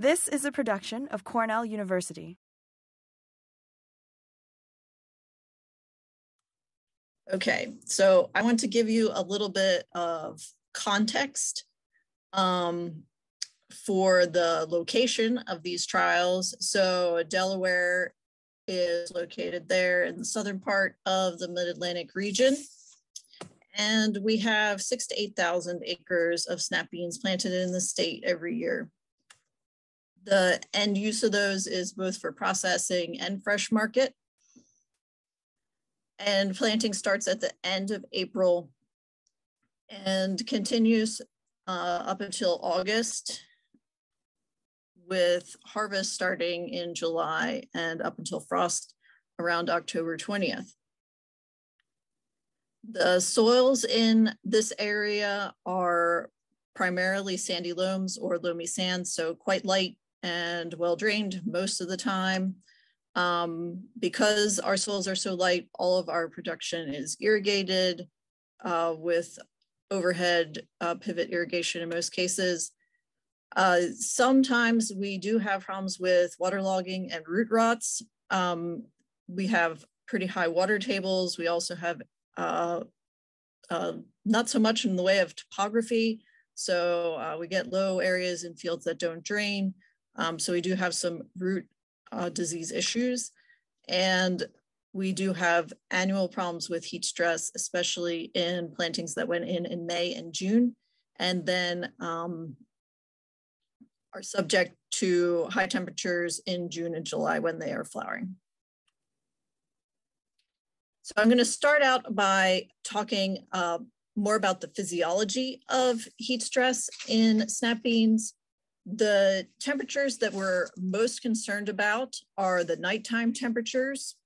This is a production of Cornell University. Okay, so I want to give you a little bit of context um, for the location of these trials. So Delaware is located there in the southern part of the Mid-Atlantic region. And we have six to 8,000 acres of snap beans planted in the state every year. The end use of those is both for processing and fresh market. And planting starts at the end of April and continues uh, up until August with harvest starting in July and up until frost around October 20th. The soils in this area are primarily sandy loams or loamy sands, so quite light and well drained most of the time. Um, because our soils are so light, all of our production is irrigated uh, with overhead uh, pivot irrigation in most cases. Uh, sometimes we do have problems with waterlogging and root rots. Um, we have pretty high water tables. We also have uh, uh, not so much in the way of topography. So uh, we get low areas in fields that don't drain. Um, so we do have some root uh, disease issues. And we do have annual problems with heat stress, especially in plantings that went in in May and June, and then um, are subject to high temperatures in June and July when they are flowering. So I'm gonna start out by talking uh, more about the physiology of heat stress in snap beans the temperatures that we're most concerned about are the nighttime temperatures.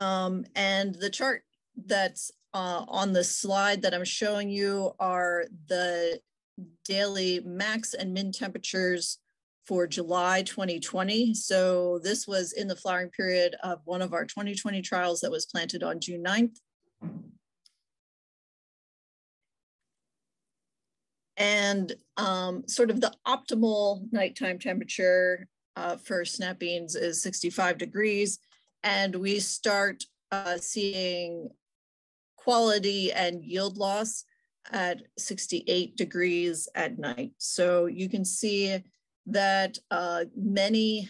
Um, and the chart that's uh, on the slide that I'm showing you are the daily max and min temperatures for July 2020. So this was in the flowering period of one of our 2020 trials that was planted on June 9th. And um, sort of the optimal nighttime temperature uh, for snap beans is 65 degrees. And we start uh, seeing quality and yield loss at 68 degrees at night. So you can see that uh, many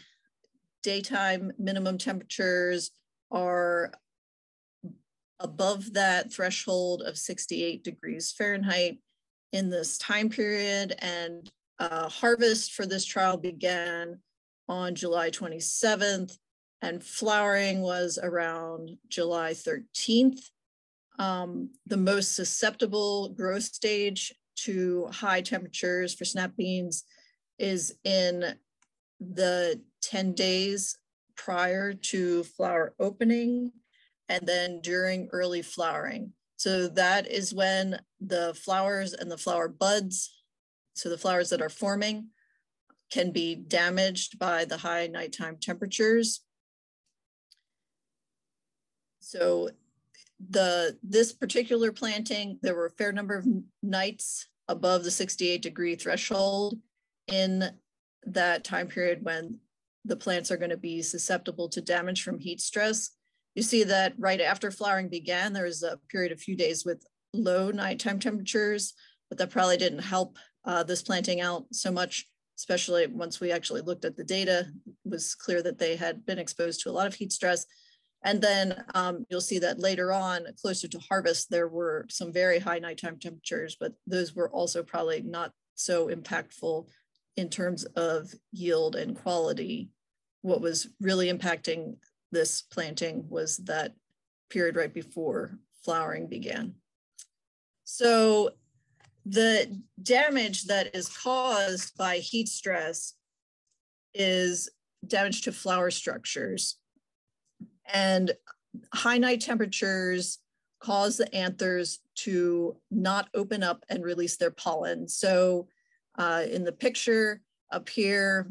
daytime minimum temperatures are above that threshold of 68 degrees Fahrenheit in this time period and uh, harvest for this trial began on July 27th and flowering was around July 13th. Um, the most susceptible growth stage to high temperatures for snap beans is in the 10 days prior to flower opening and then during early flowering. So that is when the flowers and the flower buds, so the flowers that are forming, can be damaged by the high nighttime temperatures. So the this particular planting, there were a fair number of nights above the 68 degree threshold in that time period when the plants are going to be susceptible to damage from heat stress. You see that right after flowering began, there was a period of few days with low nighttime temperatures, but that probably didn't help uh, this planting out so much, especially once we actually looked at the data, it was clear that they had been exposed to a lot of heat stress. And then um, you'll see that later on, closer to harvest, there were some very high nighttime temperatures, but those were also probably not so impactful in terms of yield and quality. What was really impacting this planting was that period right before flowering began. So the damage that is caused by heat stress is damage to flower structures. And high night temperatures cause the anthers to not open up and release their pollen. So uh, in the picture up here,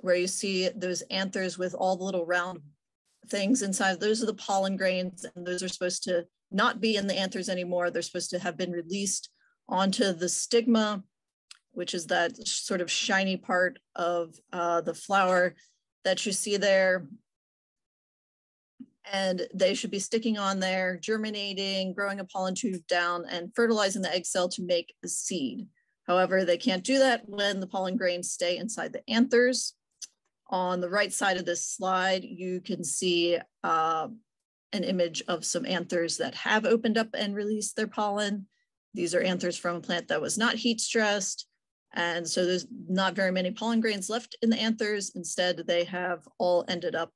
where you see those anthers with all the little round things inside. Those are the pollen grains, and those are supposed to not be in the anthers anymore. They're supposed to have been released onto the stigma which is that sort of shiny part of uh, the flower that you see there. And they should be sticking on there, germinating, growing a pollen tube down and fertilizing the egg cell to make a seed. However, they can't do that when the pollen grains stay inside the anthers. On the right side of this slide, you can see uh, an image of some anthers that have opened up and released their pollen. These are anthers from a plant that was not heat stressed. And so there's not very many pollen grains left in the anthers. Instead, they have all ended up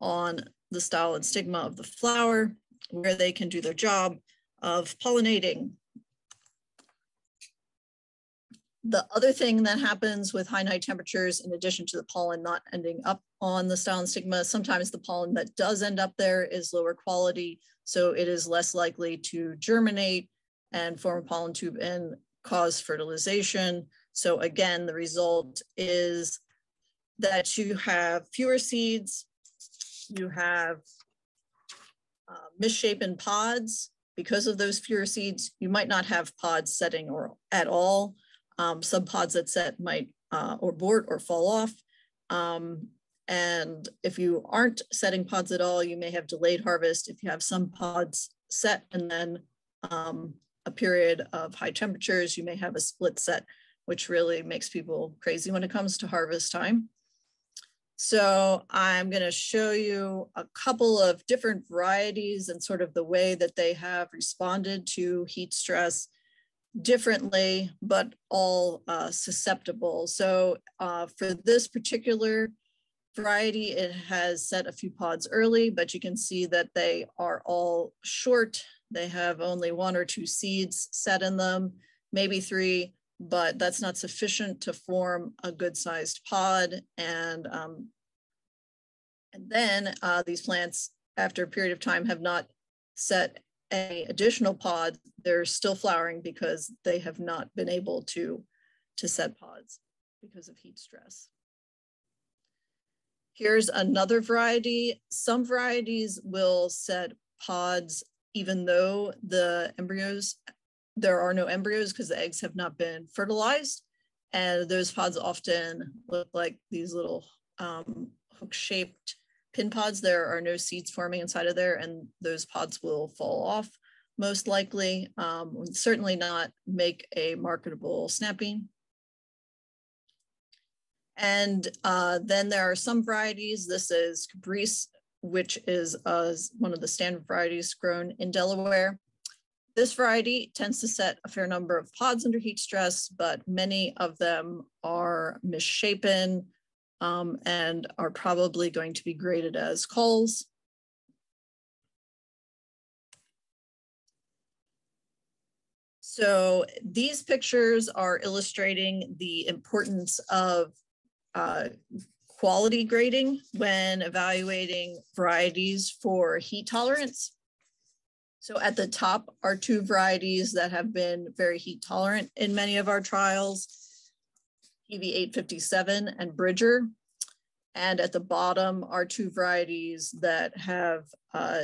on the style and stigma of the flower where they can do their job of pollinating the other thing that happens with high night temperatures, in addition to the pollen not ending up on the style and stigma, sometimes the pollen that does end up there is lower quality. So it is less likely to germinate and form a pollen tube and cause fertilization. So again, the result is that you have fewer seeds, you have uh, misshapen pods. Because of those fewer seeds, you might not have pods setting or at all um, some pods that set might uh, or board or fall off. Um, and if you aren't setting pods at all, you may have delayed harvest. If you have some pods set and then um, a period of high temperatures, you may have a split set, which really makes people crazy when it comes to harvest time. So I'm going to show you a couple of different varieties and sort of the way that they have responded to heat stress differently, but all uh, susceptible. So uh, for this particular variety, it has set a few pods early, but you can see that they are all short. They have only one or two seeds set in them, maybe three, but that's not sufficient to form a good sized pod. And, um, and then uh, these plants, after a period of time, have not set any additional pods, they're still flowering because they have not been able to, to set pods because of heat stress. Here's another variety. Some varieties will set pods even though the embryos, there are no embryos because the eggs have not been fertilized. And those pods often look like these little um, hook-shaped pin pods, there are no seeds forming inside of there and those pods will fall off most likely. Um, certainly not make a marketable snap bean. And uh, then there are some varieties. This is Caprice, which is uh, one of the standard varieties grown in Delaware. This variety tends to set a fair number of pods under heat stress, but many of them are misshapen, um, and are probably going to be graded as culls. So these pictures are illustrating the importance of uh, quality grading when evaluating varieties for heat tolerance. So at the top are two varieties that have been very heat tolerant in many of our trials. PV857 and Bridger. And at the bottom are two varieties that have uh,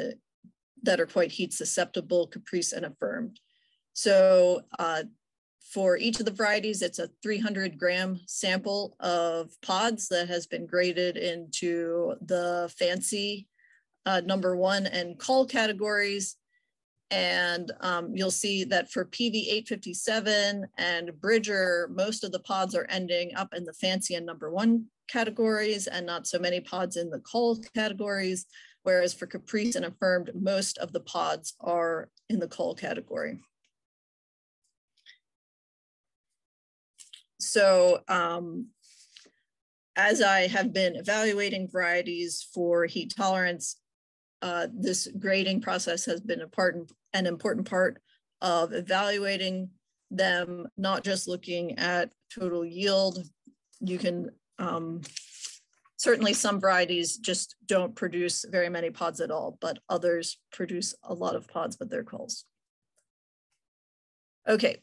that are quite heat susceptible, Caprice and Affirmed. So uh, for each of the varieties, it's a 300 gram sample of pods that has been graded into the fancy uh, number one and cull categories. And um, you'll see that for PV857 and Bridger, most of the pods are ending up in the fancy and number one categories and not so many pods in the cull categories. Whereas for Caprice and Affirmed, most of the pods are in the cull category. So um, as I have been evaluating varieties for heat tolerance, uh, this grading process has been a part an important part of evaluating them, not just looking at total yield. You can, um, certainly some varieties just don't produce very many pods at all, but others produce a lot of pods, but they're culls. Okay,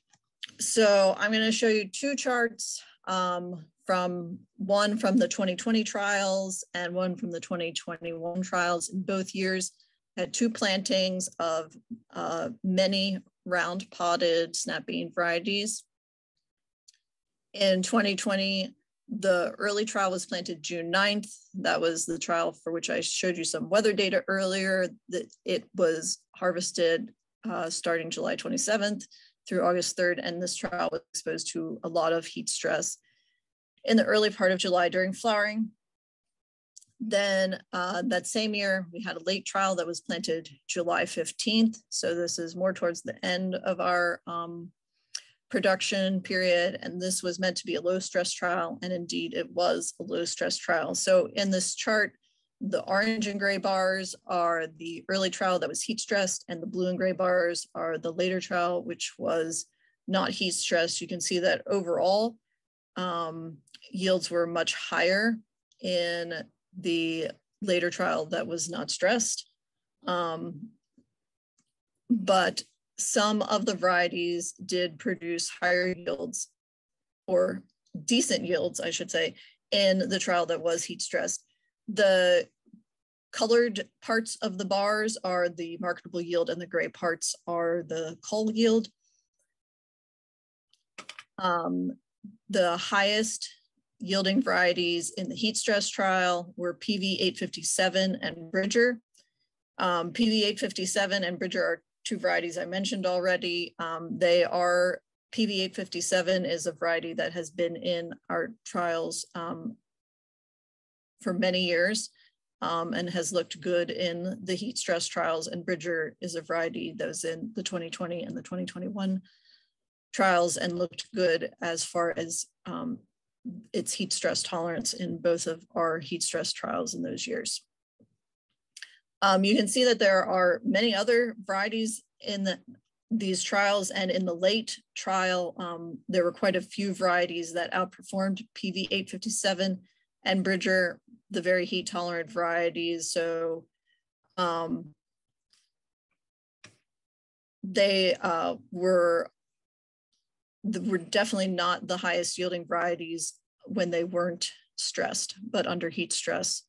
so I'm gonna show you two charts um, from one from the 2020 trials and one from the 2021 trials. In both years, had two plantings of uh, many round podded snap bean varieties. In 2020, the early trial was planted June 9th. That was the trial for which I showed you some weather data earlier. That it was harvested uh, starting July 27th through August 3rd, and this trial was exposed to a lot of heat stress in the early part of July during flowering. Then uh, that same year, we had a late trial that was planted July 15th. So this is more towards the end of our um, production period. And this was meant to be a low stress trial. And indeed it was a low stress trial. So in this chart, the orange and gray bars are the early trial that was heat stressed and the blue and gray bars are the later trial, which was not heat stressed. You can see that overall um, yields were much higher in the later trial that was not stressed. Um, but some of the varieties did produce higher yields or decent yields, I should say, in the trial that was heat stressed. The colored parts of the bars are the marketable yield and the gray parts are the cull yield. Um, the highest yielding varieties in the heat stress trial were PV 857 and Bridger. Um, PV 857 and Bridger are two varieties I mentioned already. Um, they are PV 857 is a variety that has been in our trials um, for many years um, and has looked good in the heat stress trials. And Bridger is a variety that was in the 2020 and the 2021 trials and looked good as far as um, its heat stress tolerance in both of our heat stress trials in those years. Um, you can see that there are many other varieties in the, these trials and in the late trial, um, there were quite a few varieties that outperformed PV 857 and Bridger, the very heat tolerant varieties. So um, they uh, were were definitely not the highest yielding varieties when they weren't stressed, but under heat stress,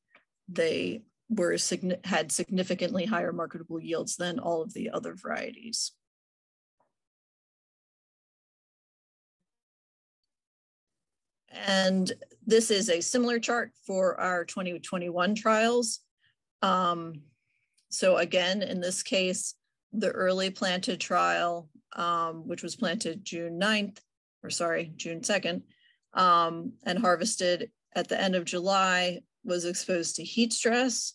they were had significantly higher marketable yields than all of the other varieties. And this is a similar chart for our 2021 trials. Um, so again, in this case, the early planted trial um, which was planted June 9th, or sorry, June 2nd, um, and harvested at the end of July, was exposed to heat stress.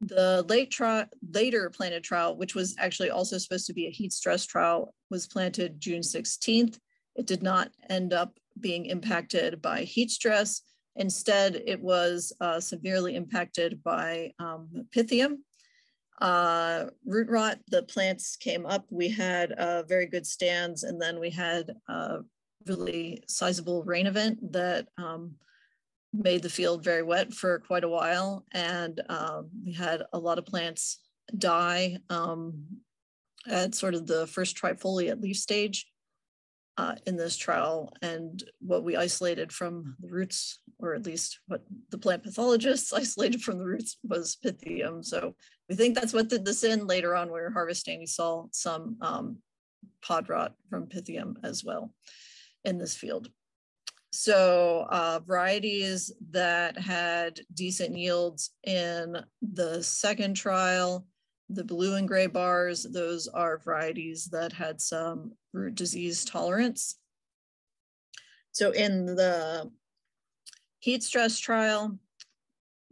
The late trial, later planted trial, which was actually also supposed to be a heat stress trial, was planted June 16th. It did not end up being impacted by heat stress. Instead, it was uh, severely impacted by um, pythium, uh, root rot, the plants came up. We had uh, very good stands, and then we had a really sizable rain event that um, made the field very wet for quite a while. And um, we had a lot of plants die um, at sort of the first trifoliate leaf stage uh, in this trial. And what we isolated from the roots, or at least what the plant pathologists isolated from the roots was Pythium. So we think that's what did this in. Later on, we were harvesting, we saw some um, pod rot from Pythium as well in this field. So uh, varieties that had decent yields in the second trial the blue and gray bars, those are varieties that had some root disease tolerance. So in the heat stress trial,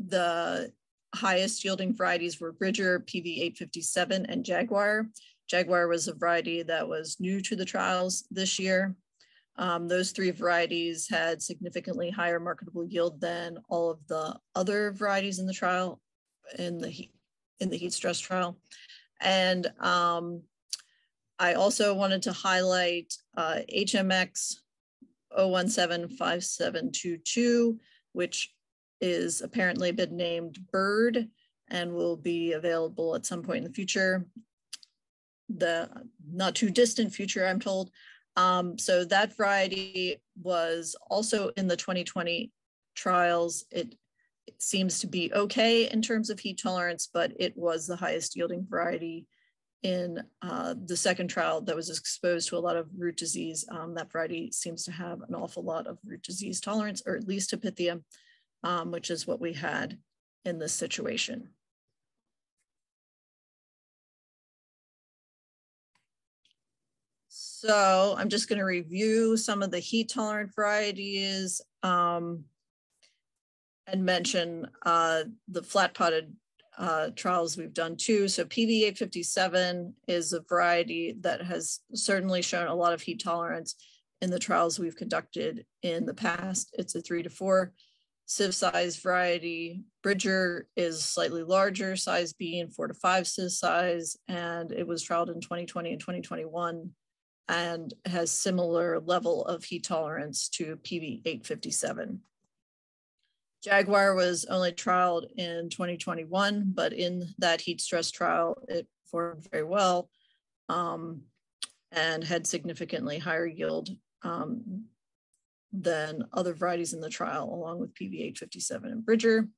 the highest yielding varieties were Bridger, PV 857, and Jaguar. Jaguar was a variety that was new to the trials this year. Um, those three varieties had significantly higher marketable yield than all of the other varieties in the trial in the heat, in the heat stress trial. And um, I also wanted to highlight uh, HMX 0175722, which is apparently been named Bird and will be available at some point in the future, the not too distant future, I'm told. Um, so that variety was also in the 2020 trials. It it seems to be okay in terms of heat tolerance, but it was the highest yielding variety in uh, the second trial that was exposed to a lot of root disease. Um, that variety seems to have an awful lot of root disease tolerance, or at least to Pythia, um, which is what we had in this situation. So I'm just going to review some of the heat tolerant varieties um, and mention uh, the flat podded uh, trials we've done too. So PV857 is a variety that has certainly shown a lot of heat tolerance in the trials we've conducted in the past. It's a three to four sieve size variety. Bridger is slightly larger size being four to five sieve size, and it was trialed in 2020 and 2021 and has similar level of heat tolerance to PV857. Jaguar was only trialed in 2021, but in that heat stress trial, it performed very well um, and had significantly higher yield um, than other varieties in the trial, along with PV857 and Bridger.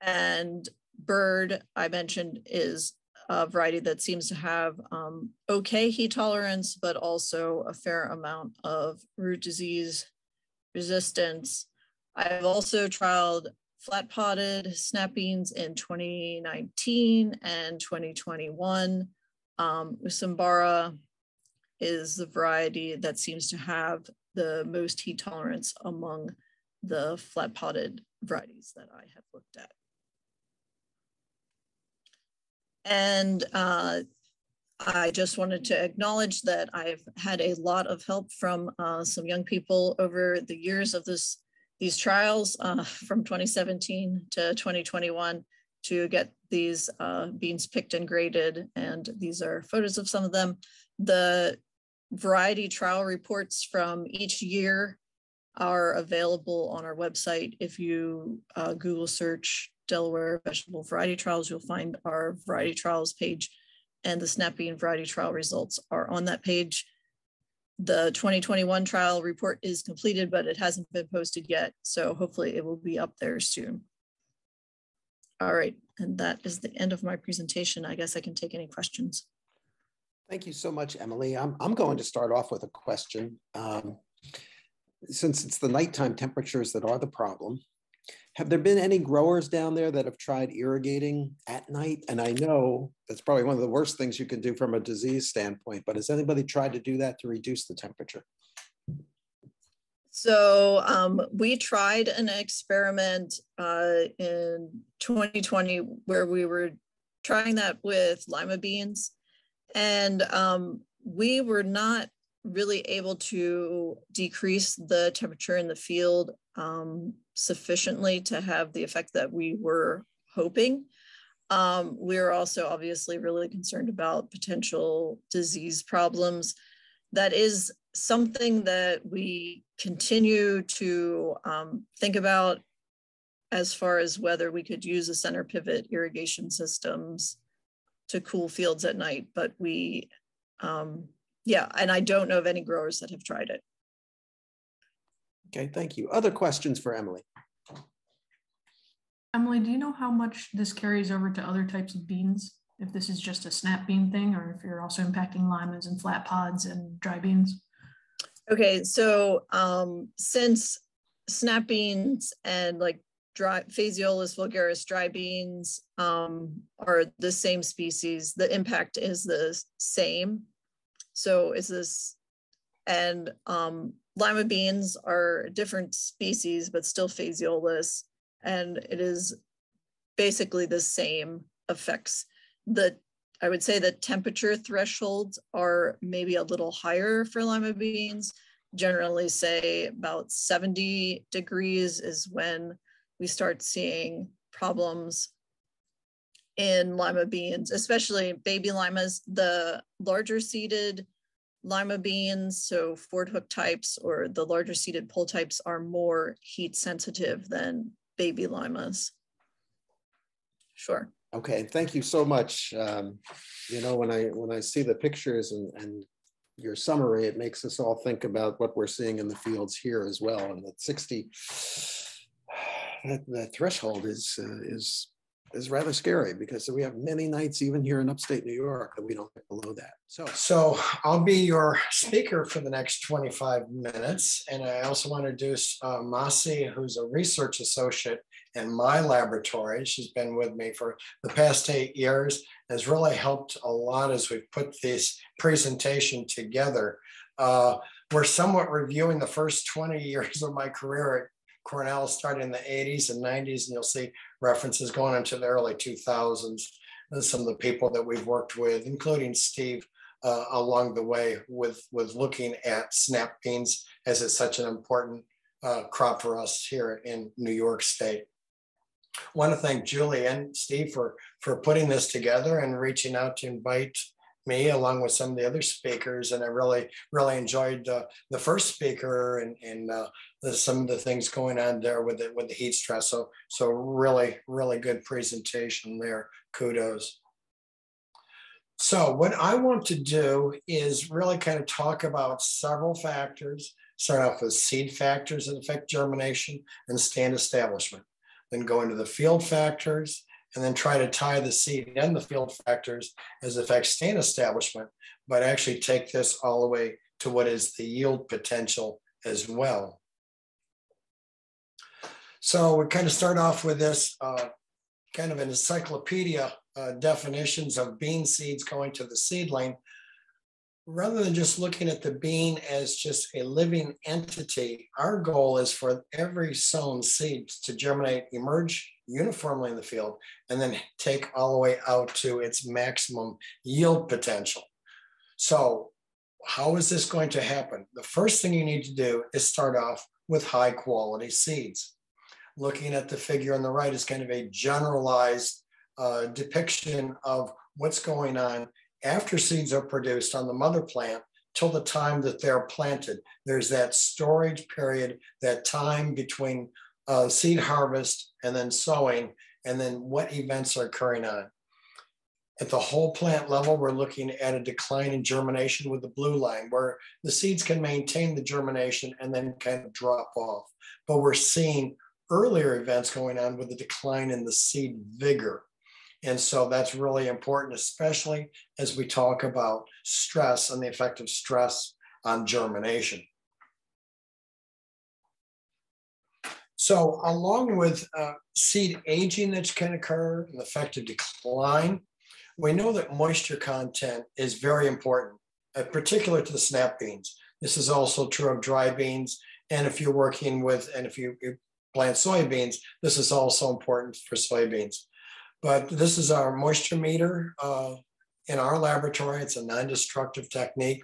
And Bird, I mentioned, is a variety that seems to have um, okay heat tolerance, but also a fair amount of root disease resistance. I've also trialed flat podded snap beans in 2019 and 2021. Um, Usambara is the variety that seems to have the most heat tolerance among the flat podded varieties that I have looked at. And uh, I just wanted to acknowledge that I've had a lot of help from uh, some young people over the years of this these trials uh, from 2017 to 2021 to get these uh, beans picked and graded. And these are photos of some of them. The variety trial reports from each year are available on our website. If you uh, Google search Delaware vegetable variety trials, you'll find our variety trials page and the snap bean variety trial results are on that page. The 2021 trial report is completed, but it hasn't been posted yet. So hopefully it will be up there soon. All right, and that is the end of my presentation. I guess I can take any questions. Thank you so much, Emmalea. I'm, I'm going to start off with a question. Um, since it's the nighttime temperatures that are the problem, have there been any growers down there that have tried irrigating at night? And I know that's probably one of the worst things you can do from a disease standpoint, but has anybody tried to do that to reduce the temperature? So um, we tried an experiment uh, in 2020 where we were trying that with lima beans. And um, we were not really able to decrease the temperature in the field um, sufficiently to have the effect that we were hoping. Um, we're also obviously really concerned about potential disease problems. That is something that we continue to um, think about as far as whether we could use a center pivot irrigation systems to cool fields at night, but we um, yeah, and I don't know of any growers that have tried it. Okay, thank you. Other questions for Emmalea? Emmalea, do you know how much this carries over to other types of beans? If this is just a snap bean thing, or if you're also impacting limas and flat pods and dry beans? Okay, so um, since snap beans and like dry Phaseolus vulgaris dry beans um, are the same species, the impact is the same. So is this, and um, lima beans are different species, but still phaseolus. And it is basically the same effects. The I would say the temperature thresholds are maybe a little higher for lima beans. Generally say about 70 degrees is when we start seeing problems in lima beans, especially baby limas, the larger seeded lima beans, so Fordhook types or the larger seeded pole types are more heat sensitive than baby limas. Sure. Okay, thank you so much. Um, you know, when I when I see the pictures and, and your summary, it makes us all think about what we're seeing in the fields here as well. And that 60, that, that threshold is uh, is is rather scary because we have many nights, even here in upstate New York, that we don't get below that. So So I'll be your speaker for the next 25 minutes. And I also want to introduce uh, Masi, who's a research associate in my laboratory. She's been with me for the past eight years, has really helped a lot as we've put this presentation together. Uh, we're somewhat reviewing the first 20 years of my career Cornell, started in the 80s and 90s, and you'll see references going into the early 2000s. And some of the people that we've worked with, including Steve, uh, along the way with, with looking at snap beans as it's such an important uh, crop for us here in New York State. I want to thank Julie and Steve for, for putting this together and reaching out to invite me along with some of the other speakers. And I really, really enjoyed uh, the first speaker and, and uh, the, some of the things going on there with the, with the heat stress. So, so really, really good presentation there. Kudos. So what I want to do is really kind of talk about several factors, start off with seed factors that affect germination and stand establishment, then go into the field factors, and then try to tie the seed and the field factors as affect stand establishment, but actually take this all the way to what is the yield potential as well. So we kind of start off with this uh, kind of an encyclopedia uh, definitions of bean seeds going to the seedling, rather than just looking at the bean as just a living entity, our goal is for every sown seed to germinate, emerge uniformly in the field, and then take all the way out to its maximum yield potential. So, how is this going to happen? The first thing you need to do is start off with high quality seeds. Looking at the figure on the right is kind of a generalized uh, depiction of what's going on after seeds are produced on the mother plant till the time that they're planted. There's that storage period, that time between uh, seed harvest and then sowing, and then what events are occurring on. At the whole plant level, we're looking at a decline in germination with the blue line, where the seeds can maintain the germination and then kind of drop off. But we're seeing earlier events going on with the decline in the seed vigor. And so that's really important, especially as we talk about stress and the effect of stress on germination. So along with uh, seed aging that can occur and the effect of decline, we know that moisture content is very important, uh, particular to the snap beans. This is also true of dry beans. And if you're working with, and if you, you plant soybeans, this is also important for soybeans. But this is our moisture meter uh, in our laboratory. It's a non-destructive technique.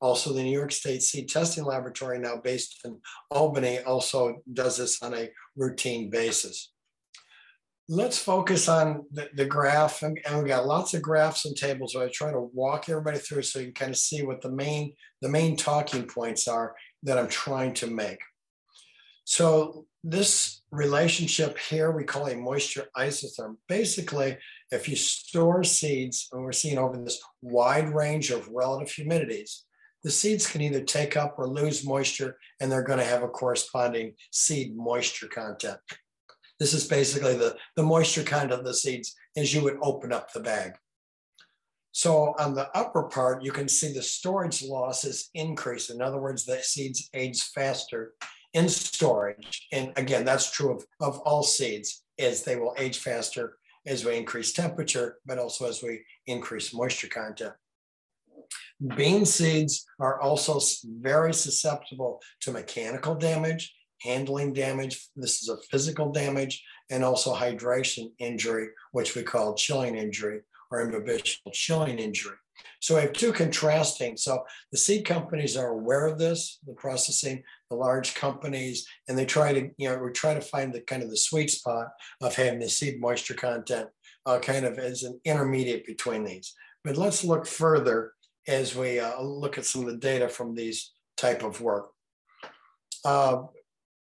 Also, the New York State Seed Testing Laboratory, now based in Albany, also does this on a routine basis. Let's focus on the, the graph, and, and we got lots of graphs and tables. So I try to walk everybody through so you can kind of see what the main the main talking points are that I'm trying to make. So this relationship here we call a moisture isotherm. Basically, if you store seeds, and we're seeing over this wide range of relative humidities, the seeds can either take up or lose moisture, and they're going to have a corresponding seed moisture content. This is basically the, the moisture content of the seeds as you would open up the bag. So on the upper part, you can see the storage losses increase. In other words, the seeds age faster in storage. And again, that's true of, of all seeds, is they will age faster as we increase temperature, but also as we increase moisture content. Bean seeds are also very susceptible to mechanical damage, handling damage. This is a physical damage and also hydration injury, which we call chilling injury or imbibitional chilling injury. So we have two contrasting. So the seed companies are aware of this, the processing, the large companies, and they try to, you know, we try to find the kind of the sweet spot of having the seed moisture content uh, kind of as an intermediate between these. But let's look further as we uh, look at some of the data from these type of work. Uh,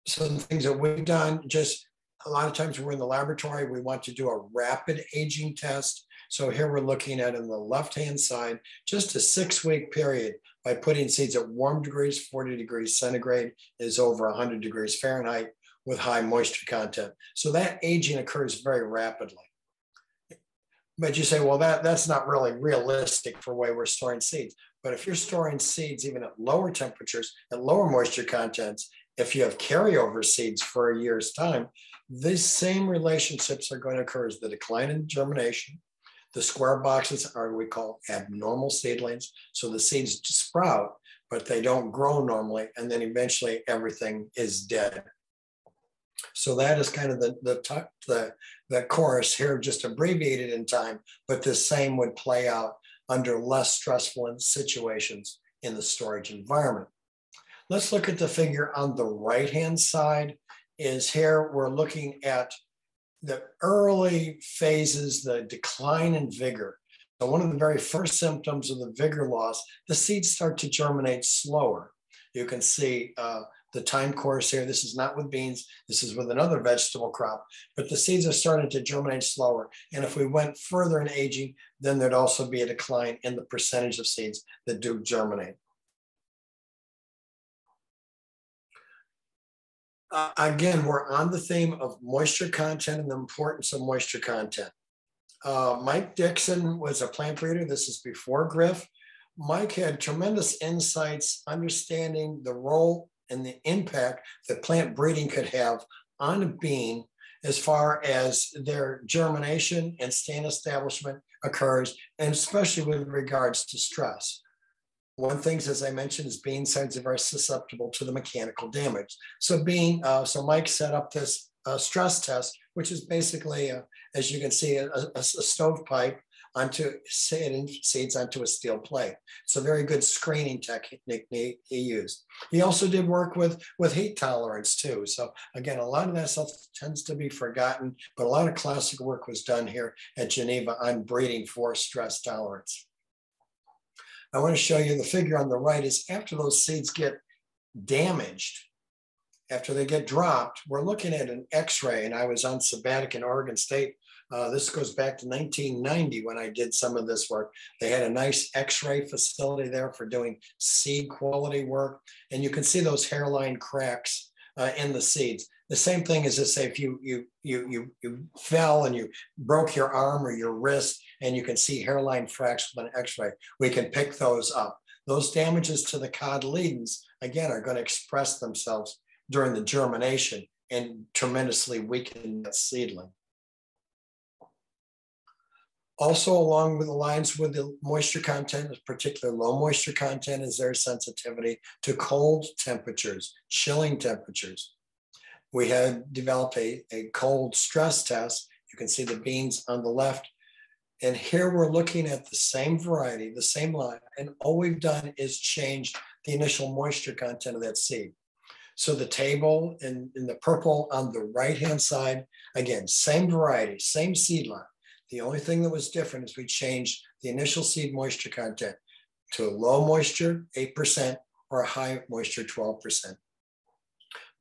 some things that we've done, just a lot of times we're in the laboratory, we want to do a rapid aging test. So here we're looking at in the left-hand side, just a six week period by putting seeds at warm degrees, 40 degrees centigrade is over 100 degrees Fahrenheit with high moisture content. So that aging occurs very rapidly. But you say, well, that, that's not really realistic for way we're storing seeds. But if you're storing seeds even at lower temperatures, at lower moisture contents, if you have carryover seeds for a year's time, these same relationships are going to occur as the decline in germination. The square boxes are we call abnormal seedlings. So the seeds sprout, but they don't grow normally. And then eventually everything is dead. So that is kind of the, the, the, the course here, just abbreviated in time, but the same would play out under less stressful situations in the storage environment. Let's look at the figure on the right-hand side is here we're looking at the early phases, the decline in vigor. So one of the very first symptoms of the vigor loss, the seeds start to germinate slower. You can see uh, the time course here. This is not with beans. This is with another vegetable crop, but the seeds are starting to germinate slower. And if we went further in aging, then there'd also be a decline in the percentage of seeds that do germinate. Uh, again, we're on the theme of moisture content and the importance of moisture content. Uh, Mike Dickson was a plant breeder. This is before Griff. Mike had tremendous insights, understanding the role and the impact that plant breeding could have on a bean as far as their germination and stand establishment occurs, and especially with regards to stress. One things, as I mentioned, is bean sides are very susceptible to the mechanical damage. So bean, uh, so Mike set up this uh, stress test, which is basically, uh, as you can see, a, a, a stovepipe onto seeds onto a steel plate. It's a very good screening technique he used. He also did work with, with heat tolerance too. So again, a lot of that stuff tends to be forgotten, but a lot of classic work was done here at Geneva on breeding for stress tolerance. I want to show you the figure on the right is after those seeds get damaged, after they get dropped, we're looking at an x-ray and I was on sabbatic in Oregon State uh, this goes back to 1990 when I did some of this work. They had a nice x-ray facility there for doing seed quality work. And you can see those hairline cracks uh, in the seeds. The same thing as to say if you, you, you, you, you fell and you broke your arm or your wrist and you can see hairline fractures an x-ray, we can pick those up. Those damages to the cotyledons, again, are going to express themselves during the germination and tremendously weaken that seedling. Also along with the lines with the moisture content, in particular low moisture content is their sensitivity to cold temperatures, chilling temperatures. We had developed a, a cold stress test. You can see the beans on the left. And here we're looking at the same variety, the same line, and all we've done is changed the initial moisture content of that seed. So the table in, in the purple on the right-hand side, again, same variety, same seed line. The only thing that was different is we changed the initial seed moisture content to a low moisture, 8%, or a high moisture, 12%.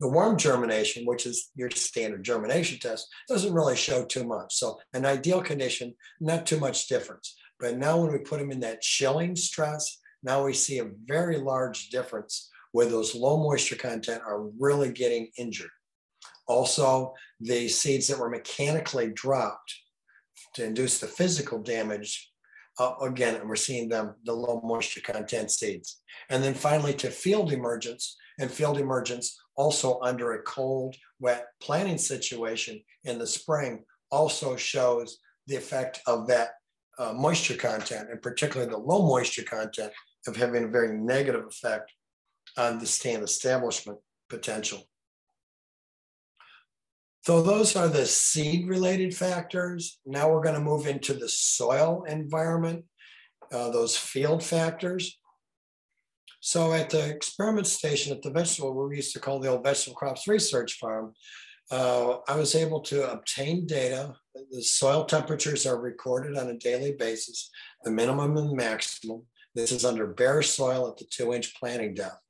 The warm germination, which is your standard germination test, doesn't really show too much. So an ideal condition, not too much difference. But now when we put them in that chilling stress, now we see a very large difference where those low moisture content are really getting injured. Also, the seeds that were mechanically dropped to induce the physical damage, uh, again, we're seeing them, the low moisture content seeds. And then finally to field emergence, and field emergence also under a cold, wet planting situation in the spring also shows the effect of that uh, moisture content, and particularly the low moisture content of having a very negative effect on the stand establishment potential. So those are the seed related factors. Now we're going to move into the soil environment, uh, those field factors. So at the experiment station at the vegetable, we used to call the old vegetable crops research farm, uh, I was able to obtain data. The soil temperatures are recorded on a daily basis, the minimum and maximum. This is under bare soil at the two inch planting depth.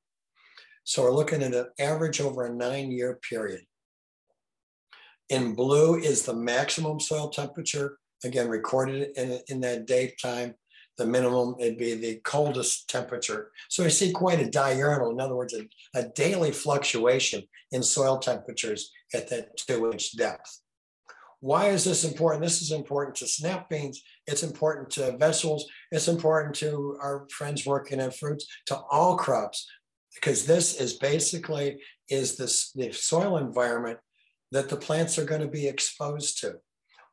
So we're looking at an average over a nine year period. In blue is the maximum soil temperature, again, recorded in, in that daytime. The minimum, it'd be the coldest temperature. So we see quite a diurnal, in other words, a, a daily fluctuation in soil temperatures at that two inch depth. Why is this important? This is important to snap beans. It's important to vegetables. It's important to our friends working in fruits, to all crops, because this is basically is this the soil environment that the plants are going to be exposed to.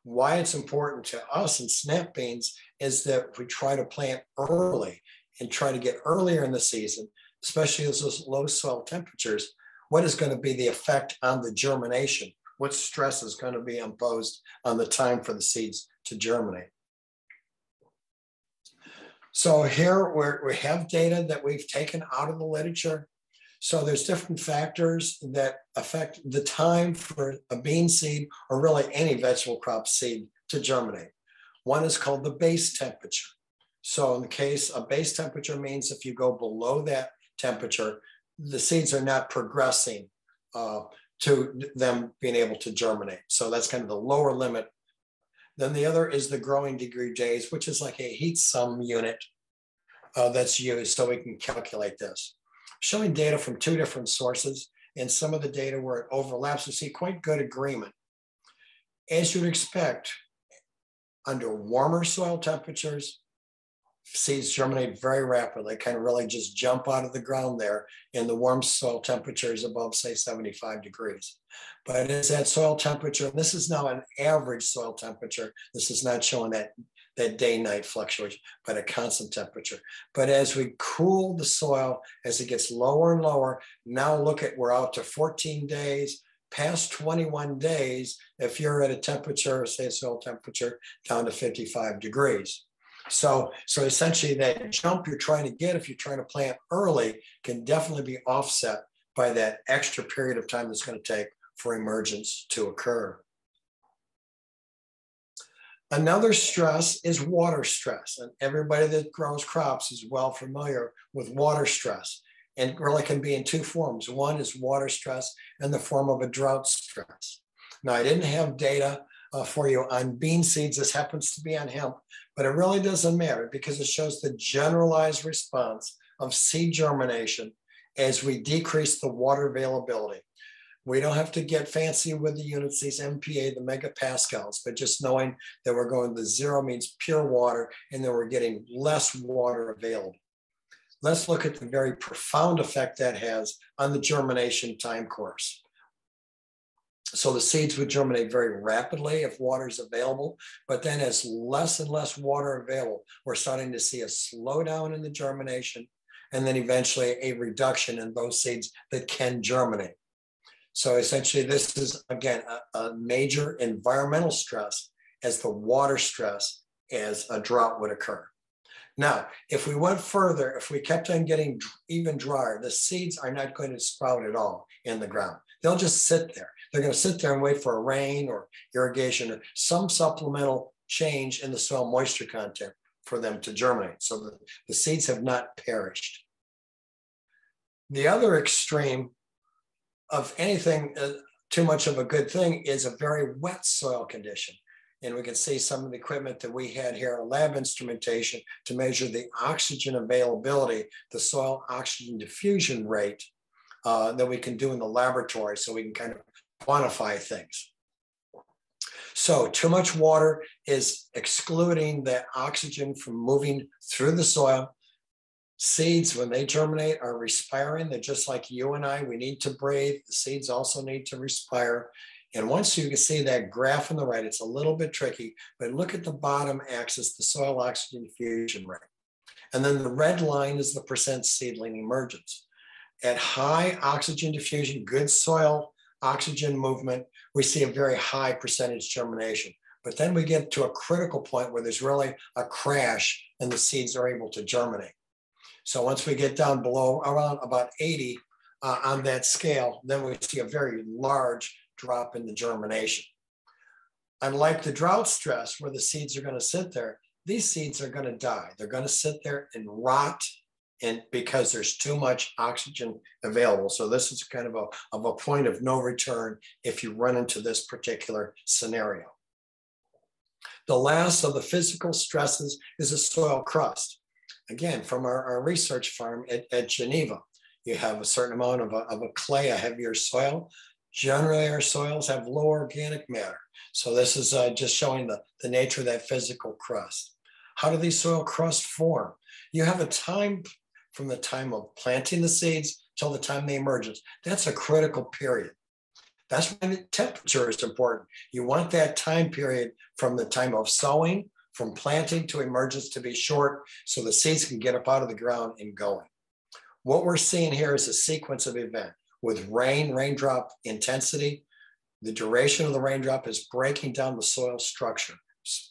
Why it's important to us in snap beans is that we try to plant early and try to get earlier in the season, especially as those low soil temperatures. What is going to be the effect on the germination? What stress is going to be imposed on the time for the seeds to germinate? So here we we have data that we've taken out of the literature so there's different factors that affect the time for a bean seed or really any vegetable crop seed to germinate. One is called the base temperature. So in the case, a base temperature means if you go below that temperature, the seeds are not progressing uh, to them being able to germinate. So that's kind of the lower limit. Then the other is the growing degree days, which is like a heat sum unit uh, that's used so we can calculate this showing data from two different sources and some of the data where it overlaps, we see quite good agreement. As you'd expect, under warmer soil temperatures, seeds germinate very rapidly, kind of really just jump out of the ground there in the warm soil temperatures above, say, 75 degrees. But it's that soil temperature, and this is now an average soil temperature. This is not showing that that day night fluctuation, but a constant temperature. But as we cool the soil, as it gets lower and lower, now look at we're out to 14 days, past 21 days, if you're at a temperature, say soil temperature down to 55 degrees. So, so essentially that jump you're trying to get, if you're trying to plant early, can definitely be offset by that extra period of time that's going to take for emergence to occur. Another stress is water stress. And everybody that grows crops is well familiar with water stress. And really can be in two forms. One is water stress in the form of a drought stress. Now, I didn't have data uh, for you on bean seeds. This happens to be on hemp, but it really doesn't matter because it shows the generalized response of seed germination as we decrease the water availability. We don't have to get fancy with the units, these MPa, the megapascals, but just knowing that we're going to zero means pure water and that we're getting less water available. Let's look at the very profound effect that has on the germination time course. So the seeds would germinate very rapidly if water is available, but then as less and less water available, we're starting to see a slowdown in the germination and then eventually a reduction in those seeds that can germinate. So essentially, this is again a, a major environmental stress as the water stress as a drought would occur. Now, if we went further, if we kept on getting even drier, the seeds are not going to sprout at all in the ground. They'll just sit there. They're going to sit there and wait for a rain or irrigation or some supplemental change in the soil moisture content for them to germinate. So the, the seeds have not perished. The other extreme of anything uh, too much of a good thing is a very wet soil condition. And we can see some of the equipment that we had here, lab instrumentation to measure the oxygen availability, the soil oxygen diffusion rate uh, that we can do in the laboratory so we can kind of quantify things. So too much water is excluding that oxygen from moving through the soil Seeds, when they germinate, are respiring. They're just like you and I. We need to breathe. The seeds also need to respire. And once you can see that graph on the right, it's a little bit tricky, but look at the bottom axis, the soil oxygen diffusion rate. And then the red line is the percent seedling emergence. At high oxygen diffusion, good soil oxygen movement, we see a very high percentage germination. But then we get to a critical point where there's really a crash and the seeds are able to germinate. So once we get down below around about 80 uh, on that scale, then we see a very large drop in the germination. Unlike the drought stress where the seeds are going to sit there, these seeds are going to die. They're going to sit there and rot and because there's too much oxygen available. So this is kind of a, of a point of no return if you run into this particular scenario. The last of the physical stresses is the soil crust again, from our, our research farm at, at Geneva. You have a certain amount of a, of a clay, a heavier soil, Generally, our soils have low organic matter. So this is uh, just showing the, the nature of that physical crust. How do these soil crusts form? You have a time from the time of planting the seeds till the time they emergence. That's a critical period. That's when the temperature is important. You want that time period from the time of sowing, from planting to emergence to be short so the seeds can get up out of the ground and going. What we're seeing here is a sequence of event with rain, raindrop intensity. The duration of the raindrop is breaking down the soil structure,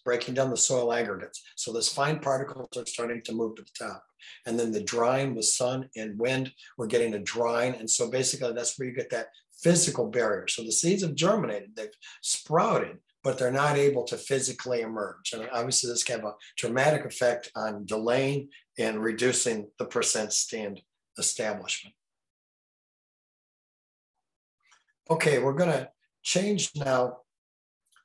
breaking down the soil aggregates. So those fine particles are starting to move to the top. And then the drying with sun and wind, we're getting a drying. And so basically that's where you get that physical barrier. So the seeds have germinated, they've sprouted, but they're not able to physically emerge. And obviously this can have a dramatic effect on delaying and reducing the percent stand establishment. Okay, we're gonna change now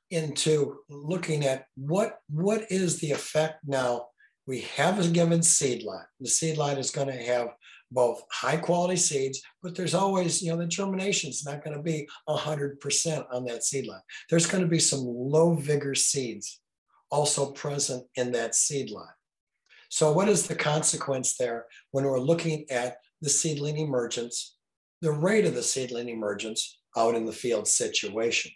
into looking at what, what is the effect now we have a given seed lot. The seed lot is going to have both high quality seeds, but there's always, you know, the germination is not going to be 100% on that seed lot. There's going to be some low vigor seeds also present in that seed lot. So, what is the consequence there when we're looking at the seedling emergence, the rate of the seedling emergence out in the field situation?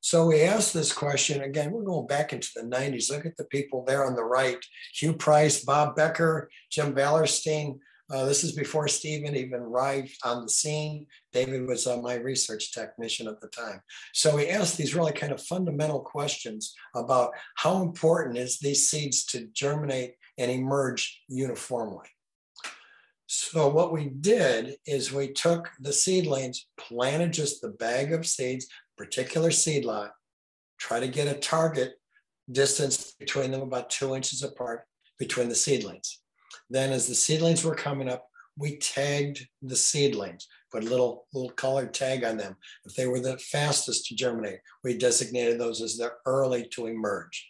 So we asked this question again. We're going back into the 90s. Look at the people there on the right Hugh Price, Bob Becker, Jim Ballerstein. Uh, this is before Stephen even arrived on the scene. David was uh, my research technician at the time. So we asked these really kind of fundamental questions about how important is these seeds to germinate and emerge uniformly. So what we did is we took the seedlings, planted just the bag of seeds, particular seed lot, try to get a target distance between them about two inches apart between the seedlings. Then as the seedlings were coming up, we tagged the seedlings, put a little, little colored tag on them. If they were the fastest to germinate, we designated those as the early to emerge.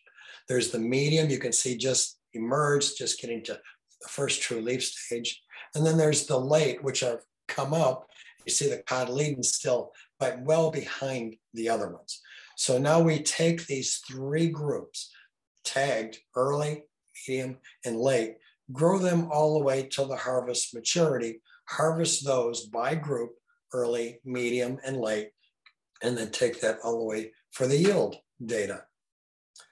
There's the medium, you can see just emerged, just getting to the first true leaf stage. And then there's the late, which have come up. You see the cotyledons still but well behind the other ones. So now we take these three groups, tagged early, medium, and late, grow them all the way till the harvest maturity, harvest those by group, early, medium, and late, and then take that all the way for the yield data.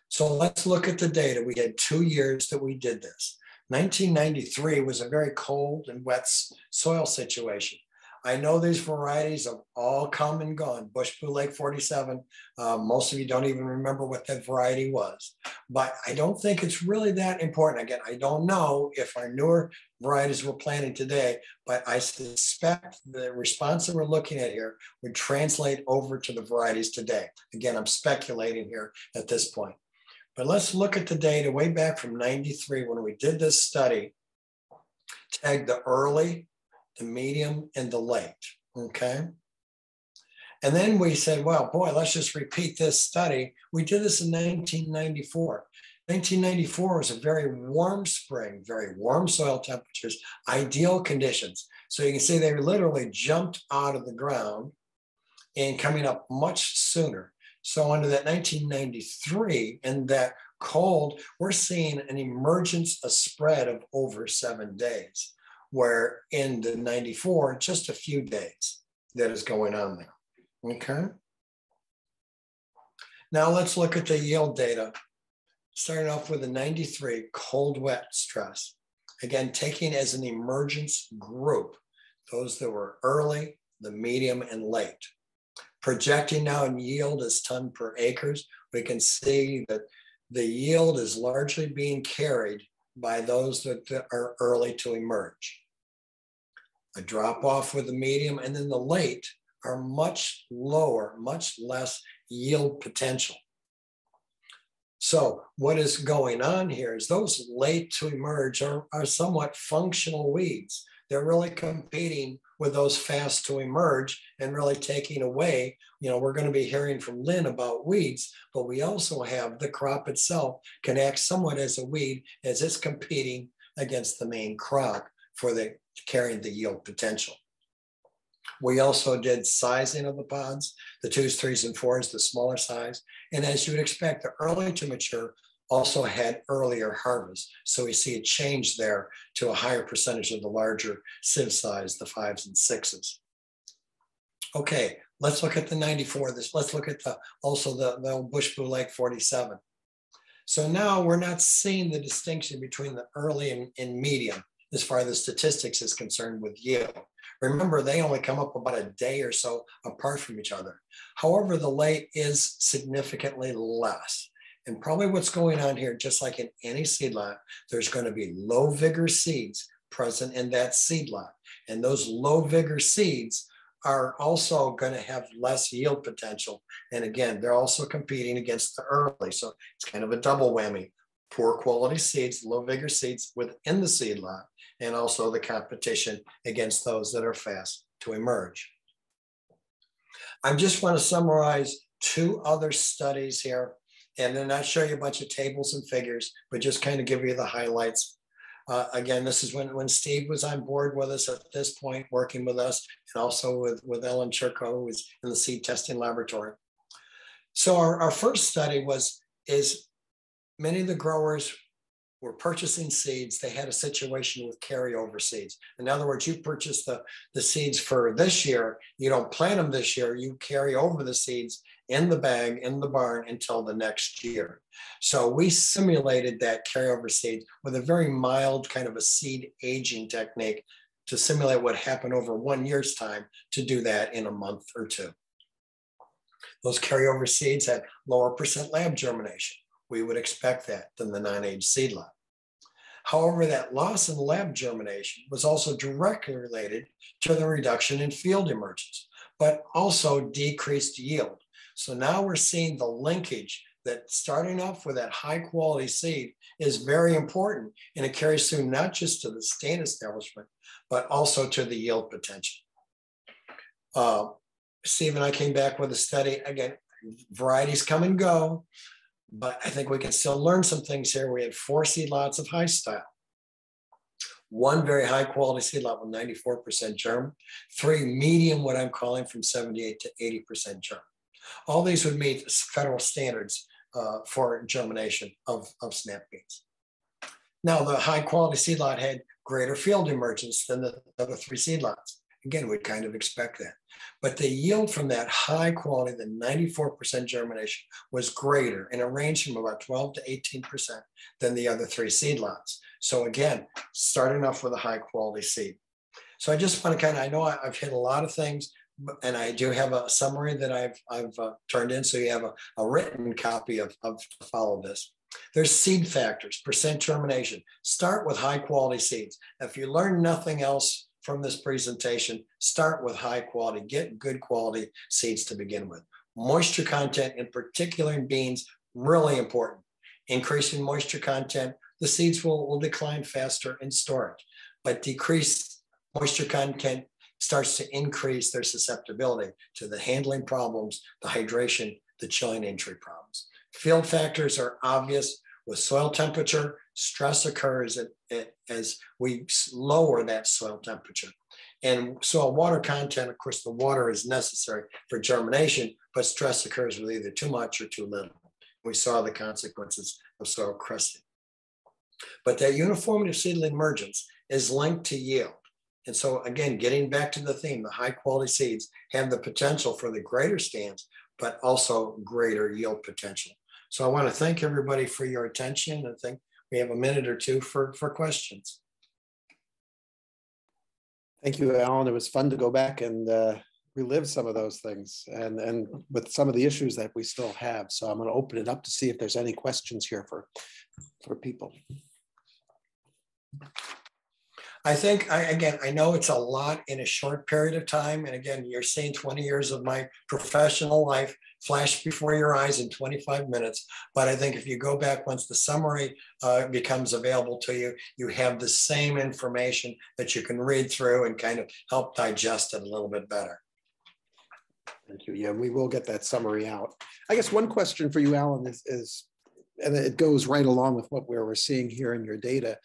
So let's look at the data. We had two years that we did this. 1993 was a very cold and wet soil situation. I know these varieties have all come and gone. Bush Blue Lake 47, uh, most of you don't even remember what that variety was. But I don't think it's really that important. Again, I don't know if our newer varieties we're planting today, but I suspect the response that we're looking at here would translate over to the varieties today. Again, I'm speculating here at this point. But let's look at the data way back from 93 when we did this study, tagged the early the medium, and the late. Okay. And then we said, well, boy, let's just repeat this study. We did this in 1994. 1994 was a very warm spring, very warm soil temperatures, ideal conditions. So you can see they literally jumped out of the ground and coming up much sooner. So under that 1993 and that cold, we're seeing an emergence, a spread of over seven days where in the 94, just a few days that is going on there. Okay. Now let's look at the yield data. Starting off with the 93 cold wet stress. Again, taking as an emergence group those that were early, the medium, and late. Projecting now in yield as ton per acres, we can see that the yield is largely being carried by those that are early to emerge a drop off with the medium, and then the late are much lower, much less yield potential. So what is going on here is those late to emerge are, are somewhat functional weeds. They're really competing with those fast to emerge and really taking away, you know, we're going to be hearing from Lynn about weeds, but we also have the crop itself can act somewhat as a weed as it's competing against the main crop for the carrying the yield potential. We also did sizing of the pods, the twos, threes, and fours, the smaller size. And as you would expect, the early to mature also had earlier harvest. So we see a change there to a higher percentage of the larger sieve size, the fives and sixes. Okay, let's look at the 94. This let's look at the also the, the Bush Blue Lake 47. So now we're not seeing the distinction between the early and, and medium as far as the statistics is concerned with yield. Remember, they only come up about a day or so apart from each other. However, the late is significantly less. And probably what's going on here, just like in any seed lot, there's going to be low vigor seeds present in that seed lot. And those low vigor seeds are also going to have less yield potential. And again, they're also competing against the early. So it's kind of a double whammy. Poor quality seeds, low vigor seeds within the seed lot, and also the competition against those that are fast to emerge. I just want to summarize two other studies here and then not show you a bunch of tables and figures, but just kind of give you the highlights. Uh, again, this is when, when Steve was on board with us at this point, working with us, and also with, with Ellen Chirco, who was in the seed testing laboratory. So our, our first study was, is many of the growers were purchasing seeds. They had a situation with carryover seeds. In other words, you purchase the, the seeds for this year, you don't plant them this year, you carry over the seeds in the bag in the barn until the next year. So we simulated that carryover seed with a very mild kind of a seed aging technique to simulate what happened over one year's time to do that in a month or two. Those carryover seeds had lower percent lab germination. We would expect that than the non-age seed lot. However, that loss in lab germination was also directly related to the reduction in field emergence, but also decreased yield. So now we're seeing the linkage that starting off with that high quality seed is very important and it carries through not just to the stand establishment, but also to the yield potential. Uh, Steve and I came back with a study. Again, varieties come and go, but I think we can still learn some things here. We had four seed lots of high style, one very high quality seed lot with 94% germ, three medium, what I'm calling from 78 to 80% germ. All these would meet federal standards uh, for germination of, of snap beans. Now, the high quality seed lot had greater field emergence than the other three seed lots. Again, we'd kind of expect that. But the yield from that high quality, the 94% germination, was greater and it ranged from about 12 to 18% than the other three seed lots. So again, starting off with a high quality seed. So I just want to kind of, I know I've hit a lot of things, and I do have a summary that I've, I've uh, turned in, so you have a, a written copy of, of follow this. There's seed factors, percent germination. Start with high quality seeds. If you learn nothing else from this presentation, start with high quality, get good quality seeds to begin with. Moisture content, in particular in beans, really important. Increasing moisture content, the seeds will, will decline faster in storage, but decrease moisture content starts to increase their susceptibility to the handling problems, the hydration, the chilling injury problems. Field factors are obvious with soil temperature. Stress occurs at, at, as we lower that soil temperature. And soil water content, of course, the water is necessary for germination, but stress occurs with either too much or too little. We saw the consequences of soil crusting. But that uniformity of seedling emergence is linked to yield. And so again, getting back to the theme, the high quality seeds have the potential for the greater stands, but also greater yield potential. So I want to thank everybody for your attention. I think we have a minute or two for, for questions. Thank you, Alan. It was fun to go back and uh, relive some of those things and, and with some of the issues that we still have. So I'm going to open it up to see if there's any questions here for, for people. I think, I, again, I know it's a lot in a short period of time. And again, you're seeing 20 years of my professional life flash before your eyes in 25 minutes. But I think if you go back once the summary uh, becomes available to you, you have the same information that you can read through and kind of help digest it a little bit better. Thank you. Yeah, we will get that summary out. I guess one question for you, Alan, is, is and it goes right along with what we're seeing here in your data